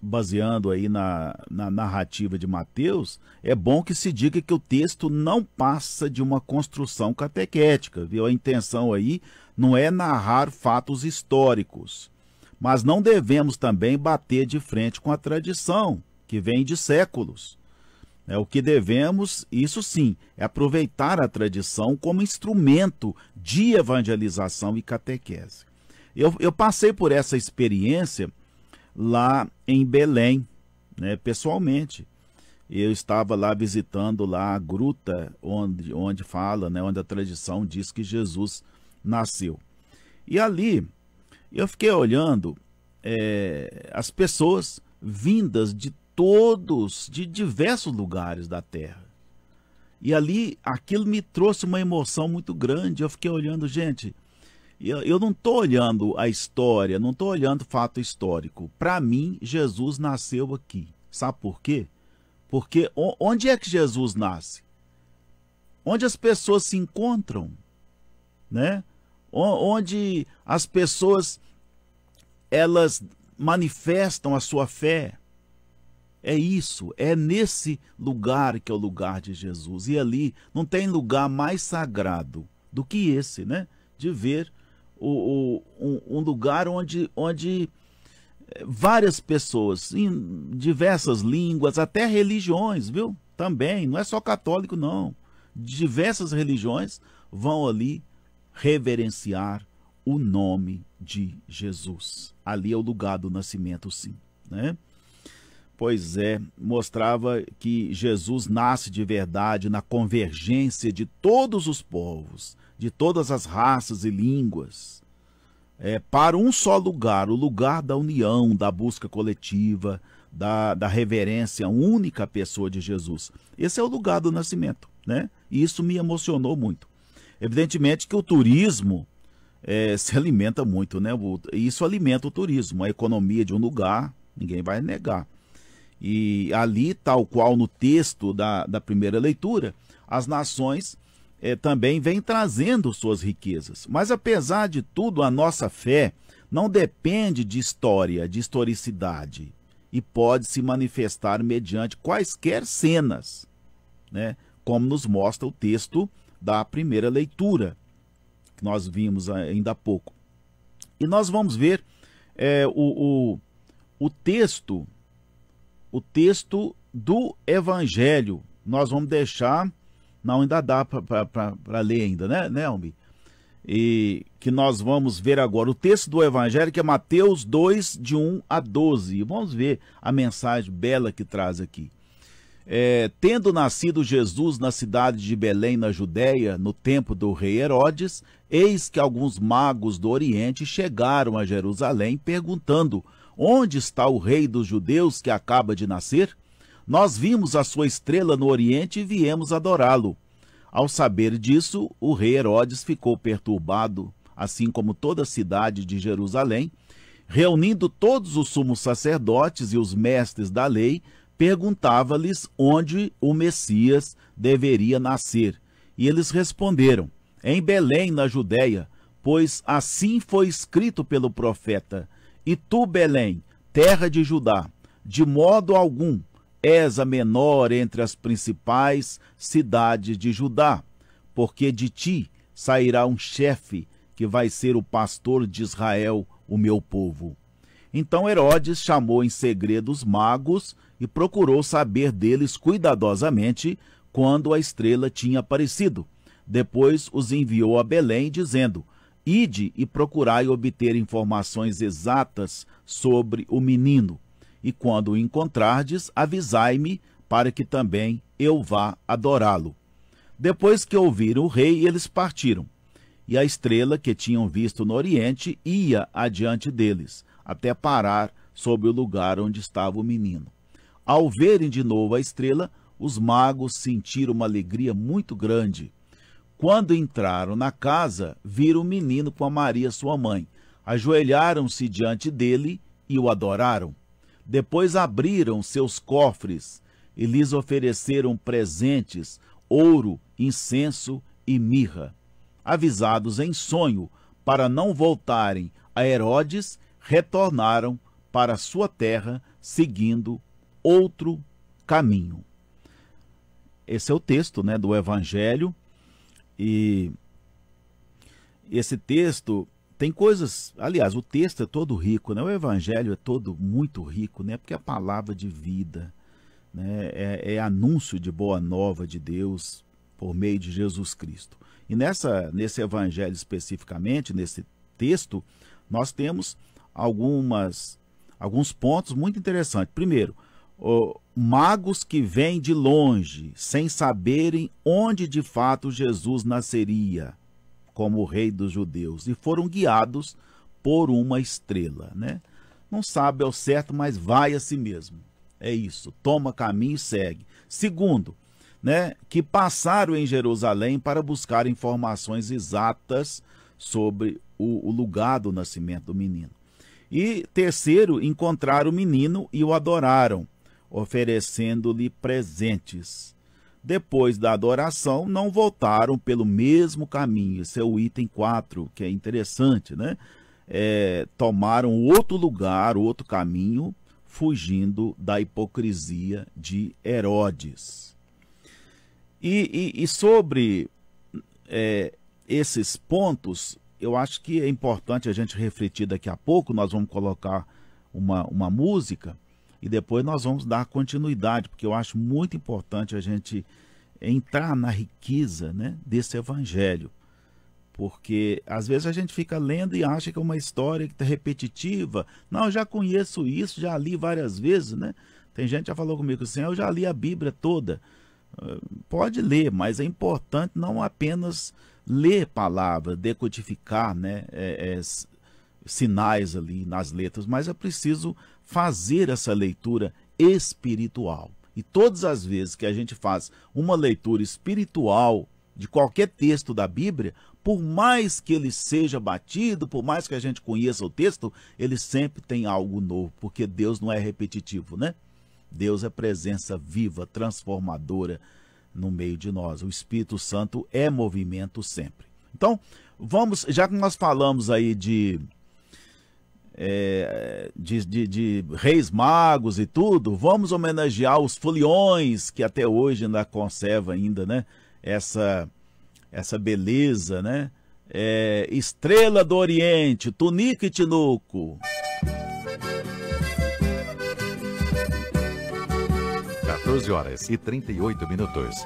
baseando aí na, na narrativa de Mateus, é bom que se diga que o texto não passa de uma construção catequética, viu? A intenção aí não é narrar fatos históricos, mas não devemos também bater de frente com a tradição, que vem de séculos. É o que devemos, isso sim, é aproveitar a tradição como instrumento de evangelização e catequese. Eu, eu passei por essa experiência lá em Belém, né, pessoalmente. Eu estava lá visitando lá a gruta onde, onde fala, né, onde a tradição diz que Jesus nasceu. E ali eu fiquei olhando é, as pessoas vindas de todos, de diversos lugares da terra. E ali aquilo me trouxe uma emoção muito grande. Eu fiquei olhando, gente, Eu, não estou olhando a história, não estou olhando fato histórico. Para mim, Jesus nasceu aqui. Sabe por quê? Porque onde é que Jesus nasce? Onde as pessoas se encontram, né? Onde as pessoas elas manifestam a sua fé. É isso, é nesse lugar que é o lugar de Jesus. E ali não tem lugar mais sagrado do que esse, né? De ver o, o um, um, lugar onde, onde eh, várias pessoas, em diversas línguas, até religiões, viu? Também, não é só católico, não. Diversas religiões vão ali reverenciar o nome de Jesus. Ali é o lugar do nascimento, sim, né? Pois é, mostrava que Jesus nasce de verdade na convergência de todos os povos, de todas as raças e línguas, é, para um só lugar, o lugar da união, da busca coletiva, da, da reverência à única pessoa de Jesus. Esse é o lugar do nascimento, né? E isso me emocionou muito. Evidentemente que o turismo é, se alimenta muito, né? Isso alimenta o turismo, a economia de um lugar, ninguém vai negar. E ali, tal qual no texto da, da primeira leitura, as nações é, também vêm trazendo suas riquezas. Mas apesar de tudo, a nossa fé não depende de história, de historicidade, e pode se manifestar mediante quaisquer cenas, né? como nos mostra o texto da primeira leitura, que nós vimos ainda há pouco. E nós vamos ver é, o, o, o texto o texto do Evangelho. Nós vamos deixar. Não, ainda dá para ler ainda, né, Almi? E que nós vamos ver agora o texto do Evangelho, que é Mateus 2, de 1 a 12. E vamos ver a mensagem bela que traz aqui. É, tendo nascido Jesus na cidade de Belém, na Judéia, no tempo do rei Herodes, eis que alguns magos do Oriente chegaram a Jerusalém perguntando Onde está o rei dos judeus que acaba de nascer? Nós vimos a sua estrela no Oriente e viemos adorá-lo. Ao saber disso, o rei Herodes ficou perturbado, assim como toda a cidade de Jerusalém. Reunindo todos os sumos sacerdotes e os mestres da lei, perguntava-lhes onde o Messias deveria nascer. E eles responderam: Em Belém, na Judéia, pois assim foi escrito pelo profeta. E tu, Belém, terra de Judá, de modo algum és a menor entre as principais cidades de Judá, porque de ti sairá um chefe que vai ser o pastor de Israel, o meu povo. Então Herodes chamou em segredo os magos e procurou saber deles cuidadosamente quando a estrela tinha aparecido. Depois os enviou a Belém, dizendo: Ide e procurai obter informações exatas sobre o menino, e quando o encontrardes, avisai-me, para que também eu vá adorá-lo. Depois que ouviram o rei, eles partiram. E a estrela que tinham visto no oriente ia adiante deles, até parar sobre o lugar onde estava o menino. Ao verem de novo a estrela, os magos sentiram uma alegria muito grande quando entraram na casa, viram o menino com a Maria, sua mãe. Ajoelharam-se diante dele e o adoraram. Depois abriram seus cofres e lhes ofereceram presentes, ouro, incenso e mirra. Avisados em sonho para não voltarem a Herodes, retornaram para sua terra, seguindo outro caminho. Esse é o texto né, do Evangelho e esse texto tem coisas, aliás, o texto é todo rico, né? O evangelho é todo muito rico, né? Porque é a palavra de vida, né? É, é anúncio de boa nova de Deus por meio de Jesus Cristo. E nessa nesse evangelho especificamente, nesse texto, nós temos algumas alguns pontos muito interessantes. Primeiro, magos que vêm de longe, sem saberem onde de fato Jesus nasceria como rei dos judeus, e foram guiados por uma estrela, né? Não sabe ao certo, mas vai a si mesmo. É isso, toma caminho e segue. Segundo, né, que passaram em Jerusalém para buscar informações exatas sobre o, o lugar do nascimento do menino. E terceiro, encontraram o menino e o adoraram, oferecendo-lhe presentes. Depois da adoração, não voltaram pelo mesmo caminho. Esse é o item 4, que é interessante, né? É, tomaram outro lugar, outro caminho, fugindo da hipocrisia de Herodes. E, e, e sobre é, esses pontos, eu acho que é importante a gente refletir daqui a pouco. Nós vamos colocar uma, uma música e depois nós vamos dar continuidade, porque eu acho muito importante a gente entrar na riqueza né, desse evangelho. Porque às vezes a gente fica lendo e acha que é uma história que está repetitiva. Não, eu já conheço isso, já li várias vezes, né? Tem gente que já falou comigo assim, eu já li a Bíblia toda. Ah, pode ler, mas é importante não apenas ler palavras, decodificar né, é, é, sinais ali nas letras, mas é preciso fazer essa leitura espiritual. E todas as vezes que a gente faz uma leitura espiritual de qualquer texto da Bíblia, por mais que ele seja batido, por mais que a gente conheça o texto, ele sempre tem algo novo, porque Deus não é repetitivo, né? Deus é presença viva, transformadora no meio de nós. O Espírito Santo é movimento sempre. Então, vamos, já que nós falamos aí de é, de, de, de, reis magos e tudo, vamos homenagear os foliões que até hoje ainda conserva ainda, né? Essa, essa beleza, né? É, Estrela do Oriente, Tunica e Tinuco. 14 horas e 38 minutos.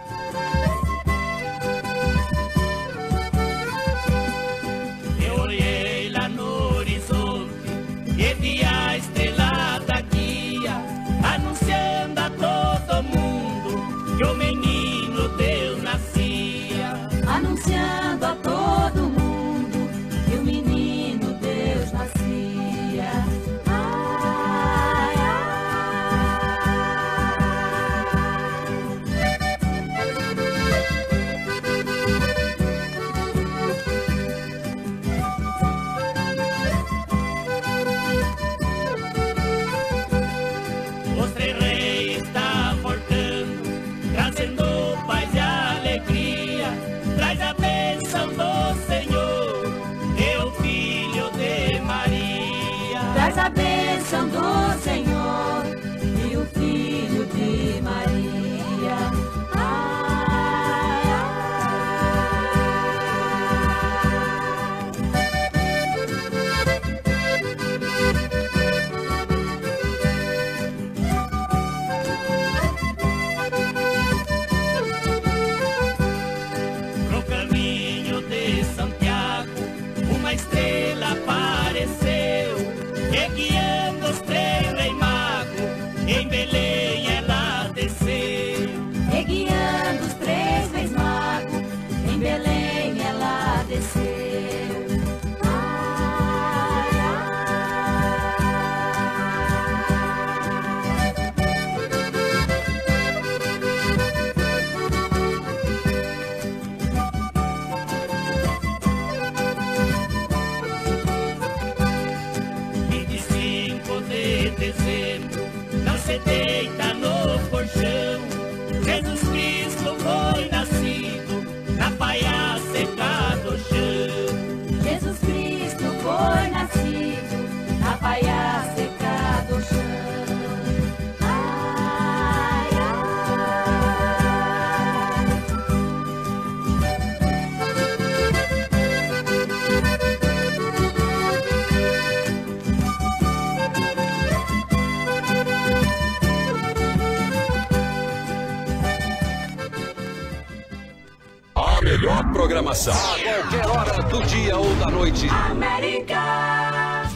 Dia ou da noite. América.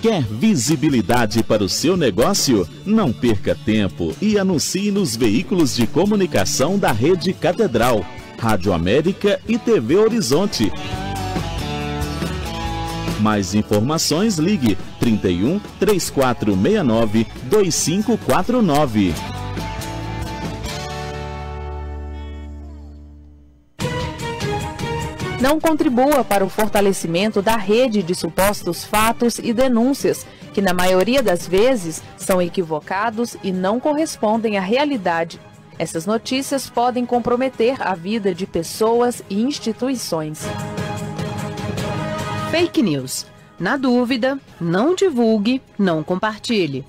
Quer visibilidade para o seu negócio? Não perca tempo e anuncie nos veículos de comunicação da Rede Catedral, Rádio América e TV Horizonte. Mais informações ligue 31 3469 2549. Não contribua para o fortalecimento da rede de supostos fatos e denúncias, que na maioria das vezes são equivocados e não correspondem à realidade. Essas notícias podem comprometer a vida de pessoas e instituições. Fake News. Na dúvida, não divulgue, não compartilhe.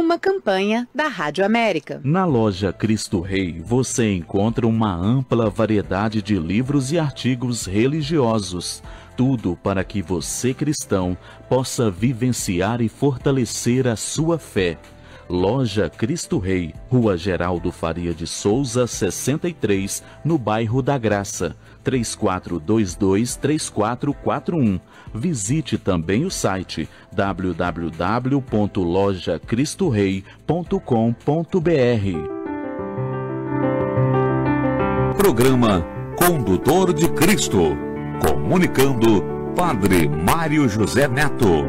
Uma campanha da Rádio América. Na loja Cristo Rei você encontra uma ampla variedade de livros e artigos religiosos. Tudo para que você, cristão, possa vivenciar e fortalecer a sua fé. Loja Cristo Rei, Rua Geraldo Faria de Souza, 63, no bairro da Graça. 3422-3441. Visite também o site www.lojacristorei.com.br. Programa Condutor de Cristo. Comunicando Padre Mário José Neto.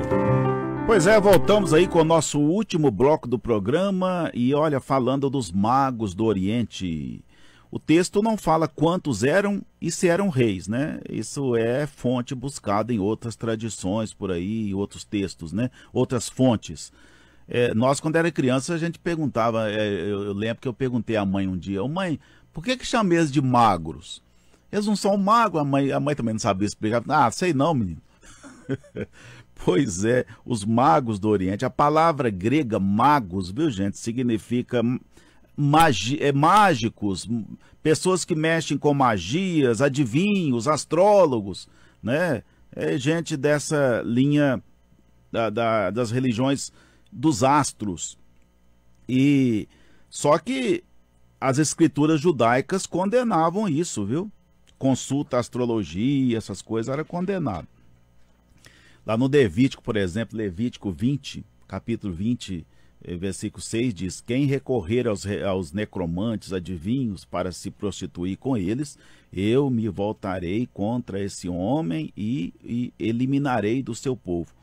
Pois é, voltamos aí com o nosso último bloco do programa e olha, falando dos magos do Oriente. O texto não fala quantos eram e se eram reis, né? Isso é fonte buscada em outras tradições por aí, outros textos, né? Outras fontes. É, nós, quando era criança, a gente perguntava, é, eu, eu, lembro que eu perguntei à mãe um dia, mãe, por que que chama eles de magros? Eles não são magos, a mãe, a mãe também não sabia explicar. Ah, sei não, menino. pois é, os magos do Oriente. A palavra grega magos, viu gente, significa magi é, mágicos, pessoas que mexem com magias, adivinhos, astrólogos, né? É gente dessa linha da, da, das religiões dos astros. E só que as escrituras judaicas condenavam isso, viu? Consulta astrologia, essas coisas era condenado. Lá no Levítico, por exemplo, Levítico 20, capítulo 20, eh, versículo 6 diz: Quem recorrer aos, aos necromantes, adivinhos, para se prostituir com eles, eu me voltarei contra esse homem e, e eliminarei do seu povo.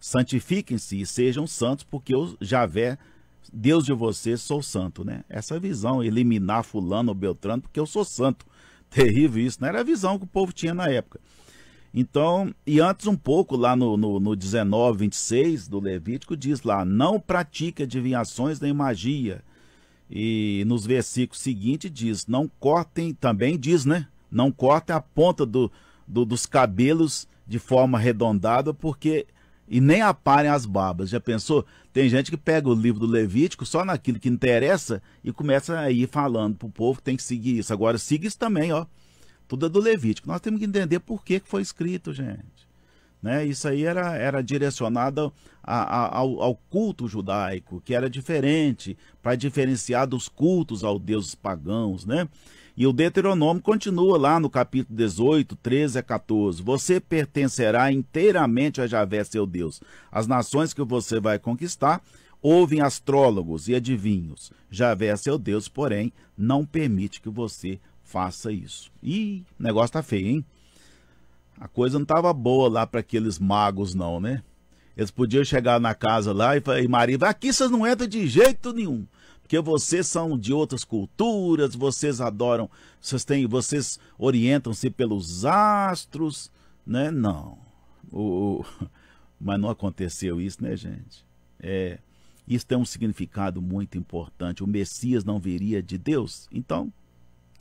Santifiquem-se e sejam santos, porque eu, Javé, Deus de vocês, sou santo, né? Essa visão, eliminar fulano ou beltrano, porque eu sou santo. Terrível isso, não era a visão que o povo tinha na época. Então, e antes um pouco, lá no, no, no 19, 26 do Levítico, diz lá, não pratique adivinhações nem magia. E nos versículos seguintes diz, não cortem, também diz, né? Não cortem a ponta do, do, dos cabelos de forma arredondada, porque e nem aparem as barbas. Já pensou? Tem gente que pega o livro do Levítico só naquilo que interessa e começa a ir falando pro povo que tem que seguir isso. Agora siga isso também, ó. Tudo é do Levítico. Nós temos que entender por que foi escrito, gente. Né? Isso aí era, era direcionado a, a, ao, ao, culto judaico, que era diferente, para diferenciar dos cultos aos deuses pagãos, né? E o Deuteronômio continua lá no capítulo 18, 13 a 14. Você pertencerá inteiramente a Javé, seu Deus. As nações que você vai conquistar ouvem astrólogos e adivinhos. Javé, seu Deus, porém, não permite que você faça isso. E negócio tá feio, hein? A coisa não tava boa lá para aqueles magos, não, né? Eles podiam chegar na casa lá e, e Maria, aqui vocês não entram de jeito nenhum. Porque vocês são de outras culturas, vocês adoram, vocês têm, vocês orientam-se pelos astros, né? Não. O, o, mas não aconteceu isso, né, gente? É, isso tem um significado muito importante. O Messias não viria de Deus. Então,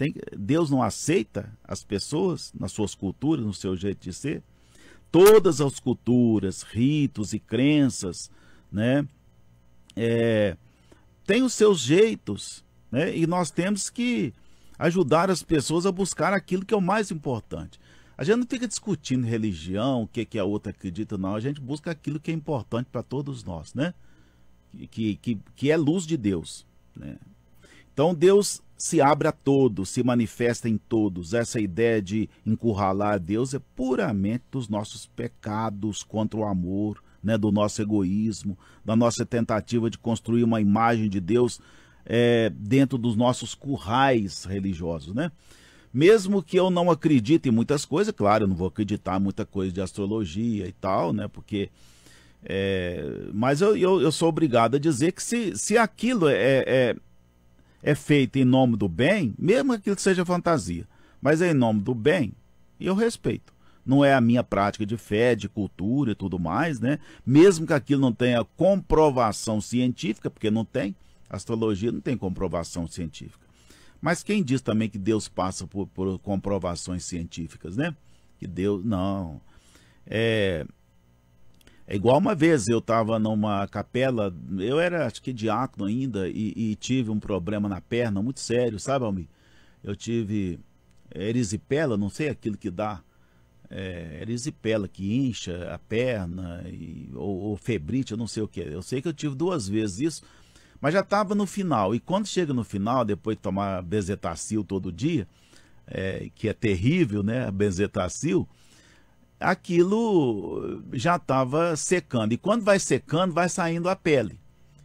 tem, Deus não aceita as pessoas nas suas culturas, no seu jeito de ser. Todas as culturas, ritos e crenças, né, é, têm os seus jeitos, né, e nós temos que ajudar as pessoas a buscar aquilo que é o mais importante. A gente não fica discutindo religião, o que, que a outra acredita, não. A gente busca aquilo que é importante para todos nós, né? Que, que, que é luz de Deus. Né? Então Deus se abre a todos, se manifesta em todos. Essa ideia de encurralar Deus é puramente dos nossos pecados contra o amor, né, do nosso egoísmo, da nossa tentativa de construir uma imagem de Deus é, dentro dos nossos currais religiosos, né? Mesmo que eu não acredite em muitas coisas, claro, eu não vou acreditar em muita coisa de astrologia e tal, né? Porque é, mas eu, eu, eu, sou obrigado a dizer que se, se aquilo é, é é feito em nome do bem, mesmo que seja fantasia, mas é em nome do bem, e eu respeito. Não é a minha prática de fé, de cultura e tudo mais, né? Mesmo que aquilo não tenha comprovação científica, porque não tem, astrologia não tem comprovação científica. Mas quem diz também que Deus passa por, por comprovações científicas, né? Que Deus, não. É, é igual uma vez eu estava numa capela, eu era acho que diácono ainda e, e, tive um problema na perna muito sério, sabe, Almi? Eu tive erisipela, não sei aquilo que dá, é, erisipela que incha a perna, e, ou, ou febrite, eu não sei o que. Eu sei que eu tive duas vezes isso, mas já estava no final. E quando chega no final, depois de tomar bezetacil todo dia, é, que é terrível, né, bezetacil, aquilo já estava secando. E quando vai secando, vai saindo a pele.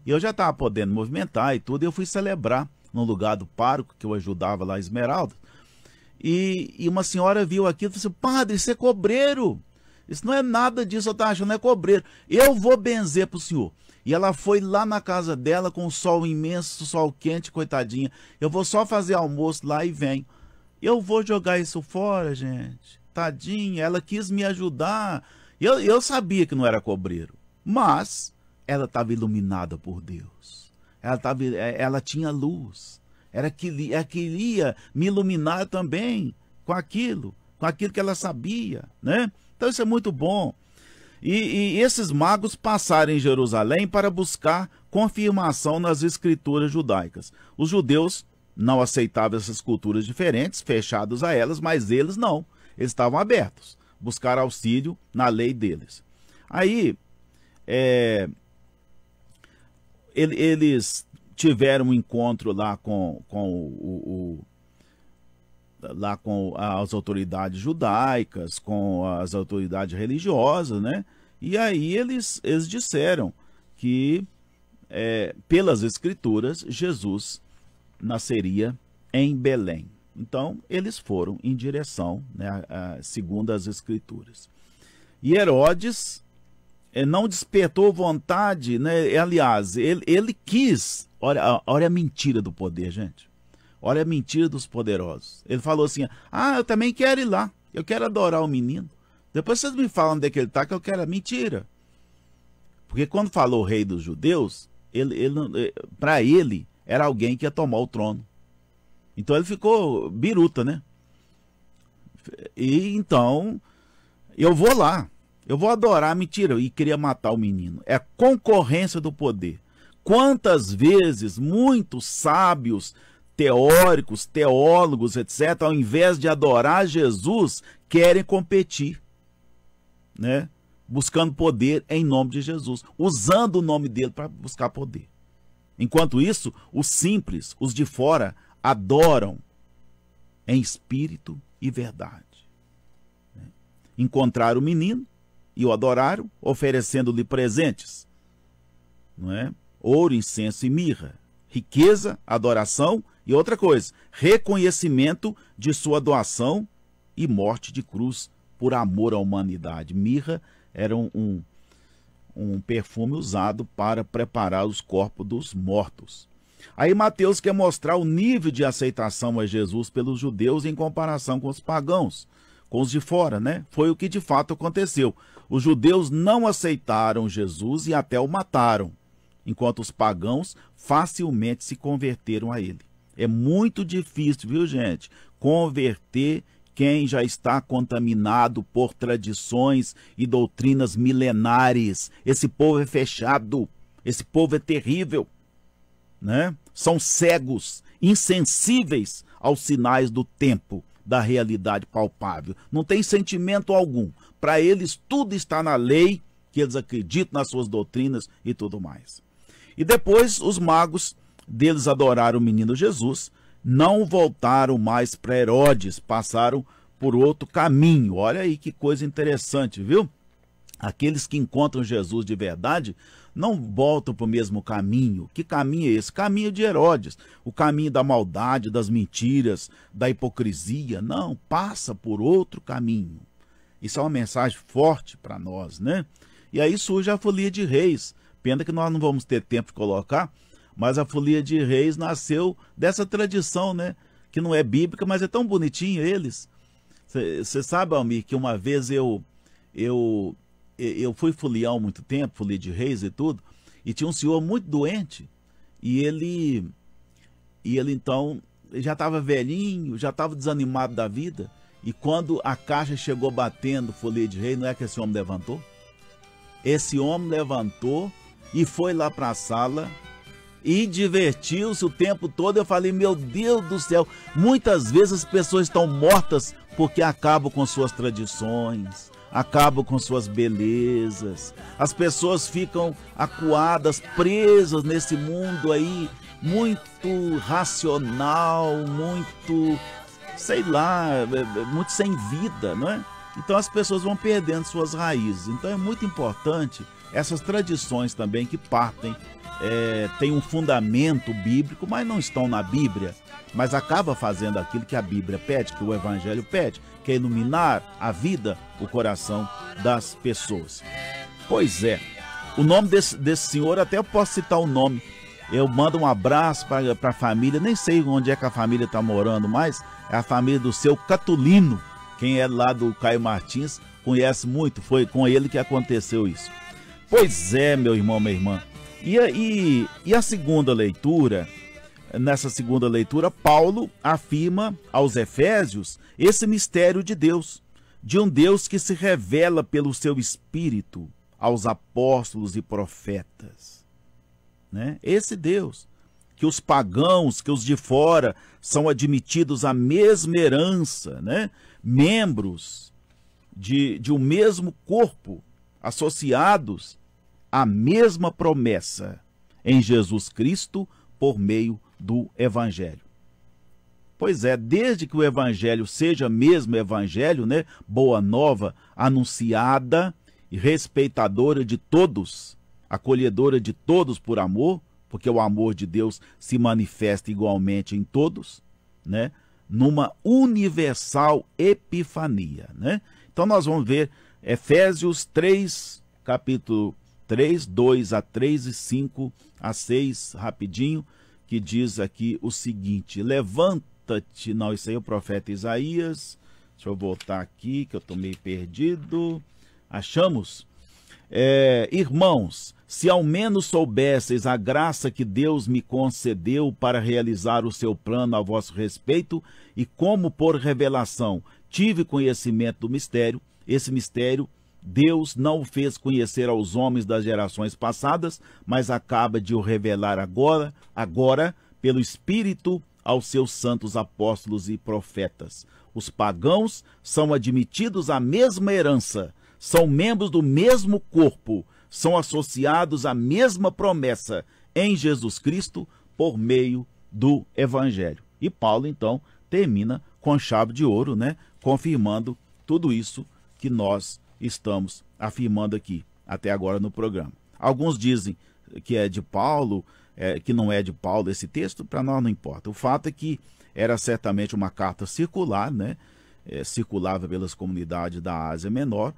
E eu já estava podendo movimentar e tudo, e eu fui celebrar no lugar do pároco, que eu ajudava lá, Esmeralda. E, e uma senhora viu aquilo e falou assim, padre, isso é cobreiro. Isso não é nada disso, eu estava achando, é cobreiro. Eu vou benzer para o senhor. E ela foi lá na casa dela com o sol imenso, sol quente, coitadinha. Eu vou só fazer almoço lá e venho. Eu vou jogar isso fora, gente tadinha, ela quis me ajudar. Eu, eu sabia que não era cobreiro, mas ela estava iluminada por Deus. Ela, tava, é, ela tinha luz. Ela queria, ela queria me iluminar também com aquilo, com aquilo que ela sabia, né? Então isso é muito bom. E, e, esses magos passaram em Jerusalém para buscar confirmação nas escrituras judaicas. Os judeus não aceitavam essas culturas diferentes, fechados a elas, mas eles não eles estavam abertos, buscar auxílio na lei deles. Aí, é, ele, eles tiveram um encontro lá com, com o, o lá com as autoridades judaicas, com as autoridades religiosas, né? E aí eles, eles disseram que, é, pelas escrituras, Jesus nasceria em Belém. Então, eles foram em direção, né, a, segundo as escrituras. E Herodes eh, não despertou vontade, né? aliás, ele, ele quis, olha, olha a mentira do poder, gente. Olha a mentira dos poderosos. Ele falou assim: Ah, eu também quero ir lá. Eu quero adorar o menino. Depois vocês me falam onde é que ele está, que eu quero. a Mentira. Porque quando falou rei dos judeus, ele, ele, eh, para ele era alguém que ia tomar o trono. Então ele ficou biruta, né? E então eu vou lá, eu vou adorar, mentira, e queria matar o menino. É concorrência do poder. Quantas vezes muitos sábios, teóricos, teólogos, etc., ao invés de adorar Jesus, querem competir, né? Buscando poder em nome de Jesus, usando o nome dele para buscar poder. Enquanto isso, os simples, os de fora, adoram em espírito e verdade. Encontraram o menino e o adoraram, oferecendo-lhe presentes, não é? Ouro, incenso e mirra, riqueza, adoração e outra coisa, reconhecimento de sua doação e morte de cruz por amor à humanidade. Mirra era um, um, um perfume usado para preparar os corpos dos mortos. Aí Mateus quer mostrar o nível de aceitação a Jesus pelos judeus em comparação com os pagãos, com os de fora, né? Foi o que de fato aconteceu. Os judeus não aceitaram Jesus e até o mataram, enquanto os pagãos facilmente se converteram a ele. É muito difícil, viu, gente, converter quem já está contaminado por tradições e doutrinas milenares. Esse povo é fechado, esse povo é terrível né? São cegos, insensíveis aos sinais do tempo, da realidade palpável. Não tem sentimento algum. Para eles tudo está na lei, que eles acreditam nas suas doutrinas e tudo mais. E depois os magos deles adoraram o menino Jesus, não voltaram mais para Herodes, passaram por outro caminho. Olha aí que coisa interessante, viu? Aqueles que encontram Jesus de verdade não voltam para o mesmo caminho. Que caminho é esse? Caminho de Herodes, o caminho da maldade, das mentiras, da hipocrisia. Não, passa por outro caminho. Isso é uma mensagem forte para nós, né? E aí surge a folia de reis. Pena que nós não vamos ter tempo de colocar, Mas a folia de reis nasceu dessa tradição, né? Que não é bíblica, mas é tão bonitinho eles. Você sabe, Almir, que uma vez eu, eu, eu fui folião há muito tempo, folia de reis e tudo, e tinha um senhor muito doente, e ele, e ele então já estava velhinho, já estava desanimado da vida, e quando a caixa chegou batendo folia de rei, não é que esse homem levantou? Esse homem levantou e foi lá para a sala e divertiu-se o tempo todo. Eu falei, meu Deus do céu, muitas vezes as pessoas estão mortas porque acabam com suas tradições, acabam com suas belezas. As pessoas ficam acuadas, presas nesse mundo aí muito racional, muito sei lá, é, é, muito sem vida, não é? Então as pessoas vão perdendo suas raízes. Então é muito importante essas tradições também que partem, é, têm um fundamento bíblico, mas não estão na Bíblia, mas acaba fazendo aquilo que a Bíblia pede, que o Evangelho pede, que é iluminar a vida, o coração das pessoas. Pois é, o nome desse, desse senhor, até eu posso citar o nome, eu mando um abraço para a família, nem sei onde é que a família está morando mais, é a família do seu Catulino. Quem é lá do Caio Martins conhece muito, foi com ele que aconteceu isso. Pois é, meu irmão, minha irmã. E, e, e a segunda leitura, nessa segunda leitura, Paulo afirma aos Efésios esse mistério de Deus, de um Deus que se revela pelo seu Espírito aos apóstolos e profetas né? Esse Deus, que os pagãos, que os de fora são admitidos à mesma herança, né? Membros de, de um mesmo corpo, associados à mesma promessa em Jesus Cristo por meio do Evangelho. Pois é, desde que o Evangelho seja mesmo Evangelho, né? Boa nova, anunciada e respeitadora de todos, acolhedora de todos por amor, porque o amor de Deus se manifesta igualmente em todos, né? Numa universal epifania, né? Então nós vamos ver Efésios 3, capítulo 3, 2 a 3 e 5 a 6, rapidinho, que diz aqui o seguinte: Levanta-te, não, isso aí é o profeta Isaías. Deixa eu voltar aqui, que eu estou meio perdido. Achamos? É, irmãos, se ao menos soubesseis a graça que Deus me concedeu para realizar o seu plano a vosso respeito, e como por revelação tive conhecimento do mistério, esse mistério Deus não o fez conhecer aos homens das gerações passadas, mas acaba de o revelar agora, agora pelo Espírito aos seus santos apóstolos e profetas. Os pagãos são admitidos à mesma herança, são membros do mesmo corpo, são associados à mesma promessa em Jesus Cristo por meio do Evangelho. E Paulo, então, termina com chave de ouro, né? Confirmando tudo isso que nós estamos afirmando aqui até agora no programa. Alguns dizem que é de Paulo, é, que não é de Paulo esse texto, para nós não importa. O fato é que era certamente uma carta circular, né? É, circulava pelas comunidades da Ásia Menor,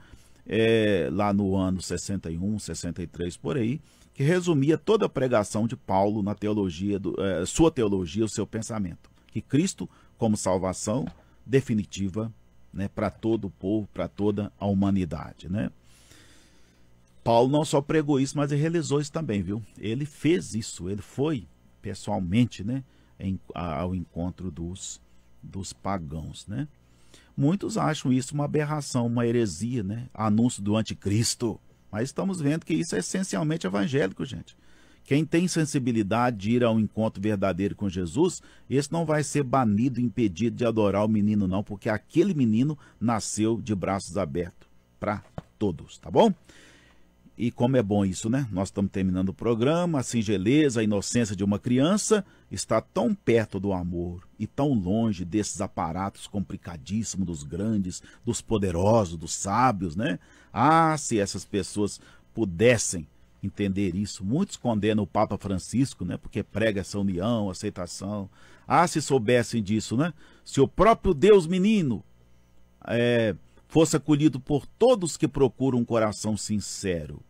é, lá no ano 61, 63 por aí, que resumia toda a pregação de Paulo na teologia, do, é, sua teologia, o seu pensamento. Que Cristo, como salvação definitiva né, para todo o povo, para toda a humanidade. Né? Paulo não só pregou isso, mas ele realizou isso também, viu? Ele fez isso, ele foi pessoalmente né, em, ao encontro dos, dos pagãos. Né? Muitos acham isso uma aberração, uma heresia, né? Anúncio do anticristo. Mas estamos vendo que isso é essencialmente evangélico, gente. Quem tem sensibilidade de ir ao encontro verdadeiro com Jesus, esse não vai ser banido, impedido de adorar o menino, não, porque aquele menino nasceu de braços abertos para todos, tá bom? E como é bom isso, né? Nós estamos terminando o programa, a singeleza, a inocência de uma criança está tão perto do amor e tão longe desses aparatos complicadíssimos dos grandes, dos poderosos, dos sábios, né? Ah, se essas pessoas pudessem entender isso. Muitos condenam o Papa Francisco, né? Porque prega essa união, aceitação. Ah, se soubessem disso, né? Se o próprio Deus menino é, fosse acolhido por todos que procuram um coração sincero,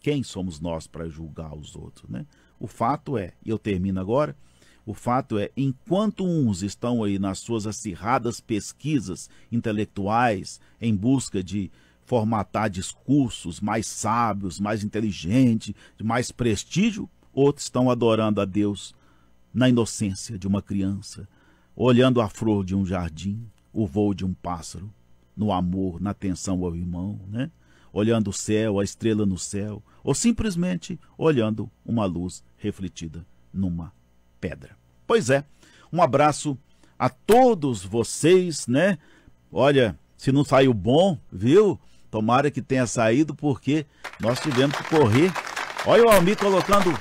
quem somos nós para julgar os outros, né? O fato é, e eu termino agora, o fato é, enquanto uns estão aí nas suas acirradas pesquisas intelectuais em busca de formatar discursos mais sábios, mais inteligentes, de mais prestígio, outros estão adorando a Deus na inocência de uma criança, olhando a flor de um jardim, o voo de um pássaro, no amor, na atenção ao irmão, né? Olhando o céu, a estrela no céu, ou simplesmente olhando uma luz refletida numa pedra. Pois é, um abraço a todos vocês, né? Olha, se não saiu bom, viu? Tomara que tenha saído, porque nós tivemos que correr. Olha o Almir colocando,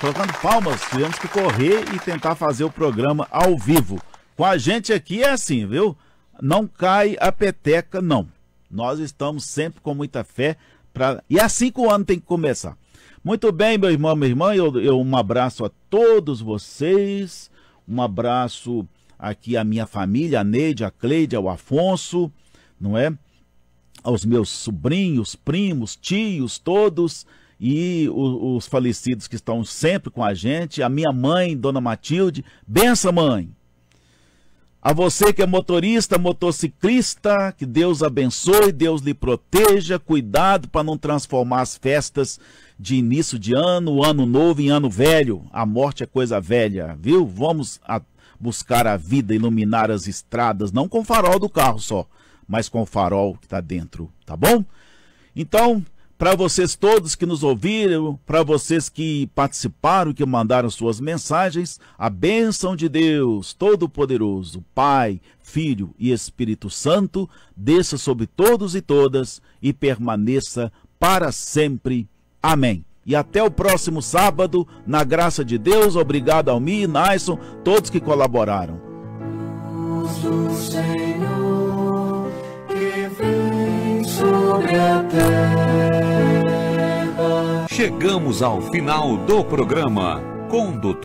colocando palmas. Tivemos que correr e tentar fazer o programa ao vivo. Com a gente aqui é assim, viu? Não cai a peteca, não. Nós estamos sempre com muita fé. Pra... E é assim que o ano tem que começar. Muito bem, meu irmão, minha irmã. Eu, eu, um abraço a todos vocês. Um abraço aqui à minha família, a Neide, a Cleide, ao Afonso, não é? Aos meus sobrinhos, primos, tios, todos, e os, os falecidos que estão sempre com a gente, a minha mãe, Dona Matilde, benção mãe. A você que é motorista, motociclista, que Deus abençoe, Deus lhe proteja, cuidado para não transformar as festas de início de ano, ano novo em ano velho. A morte é coisa velha, viu? Vamos a buscar a vida, iluminar as estradas, não com farol do carro só, mas com o farol que está dentro, tá bom? Então, para vocês todos que nos ouviram, para vocês que participaram, que mandaram suas mensagens, a bênção de Deus Todo-Poderoso, Pai, Filho e Espírito Santo, desça sobre todos e todas e permaneça para sempre. Amém. E até o próximo sábado, na graça de Deus, obrigado ao Mi e Naison, todos que colaboraram. Sobre a terra. Chegamos ao final do programa Condutor.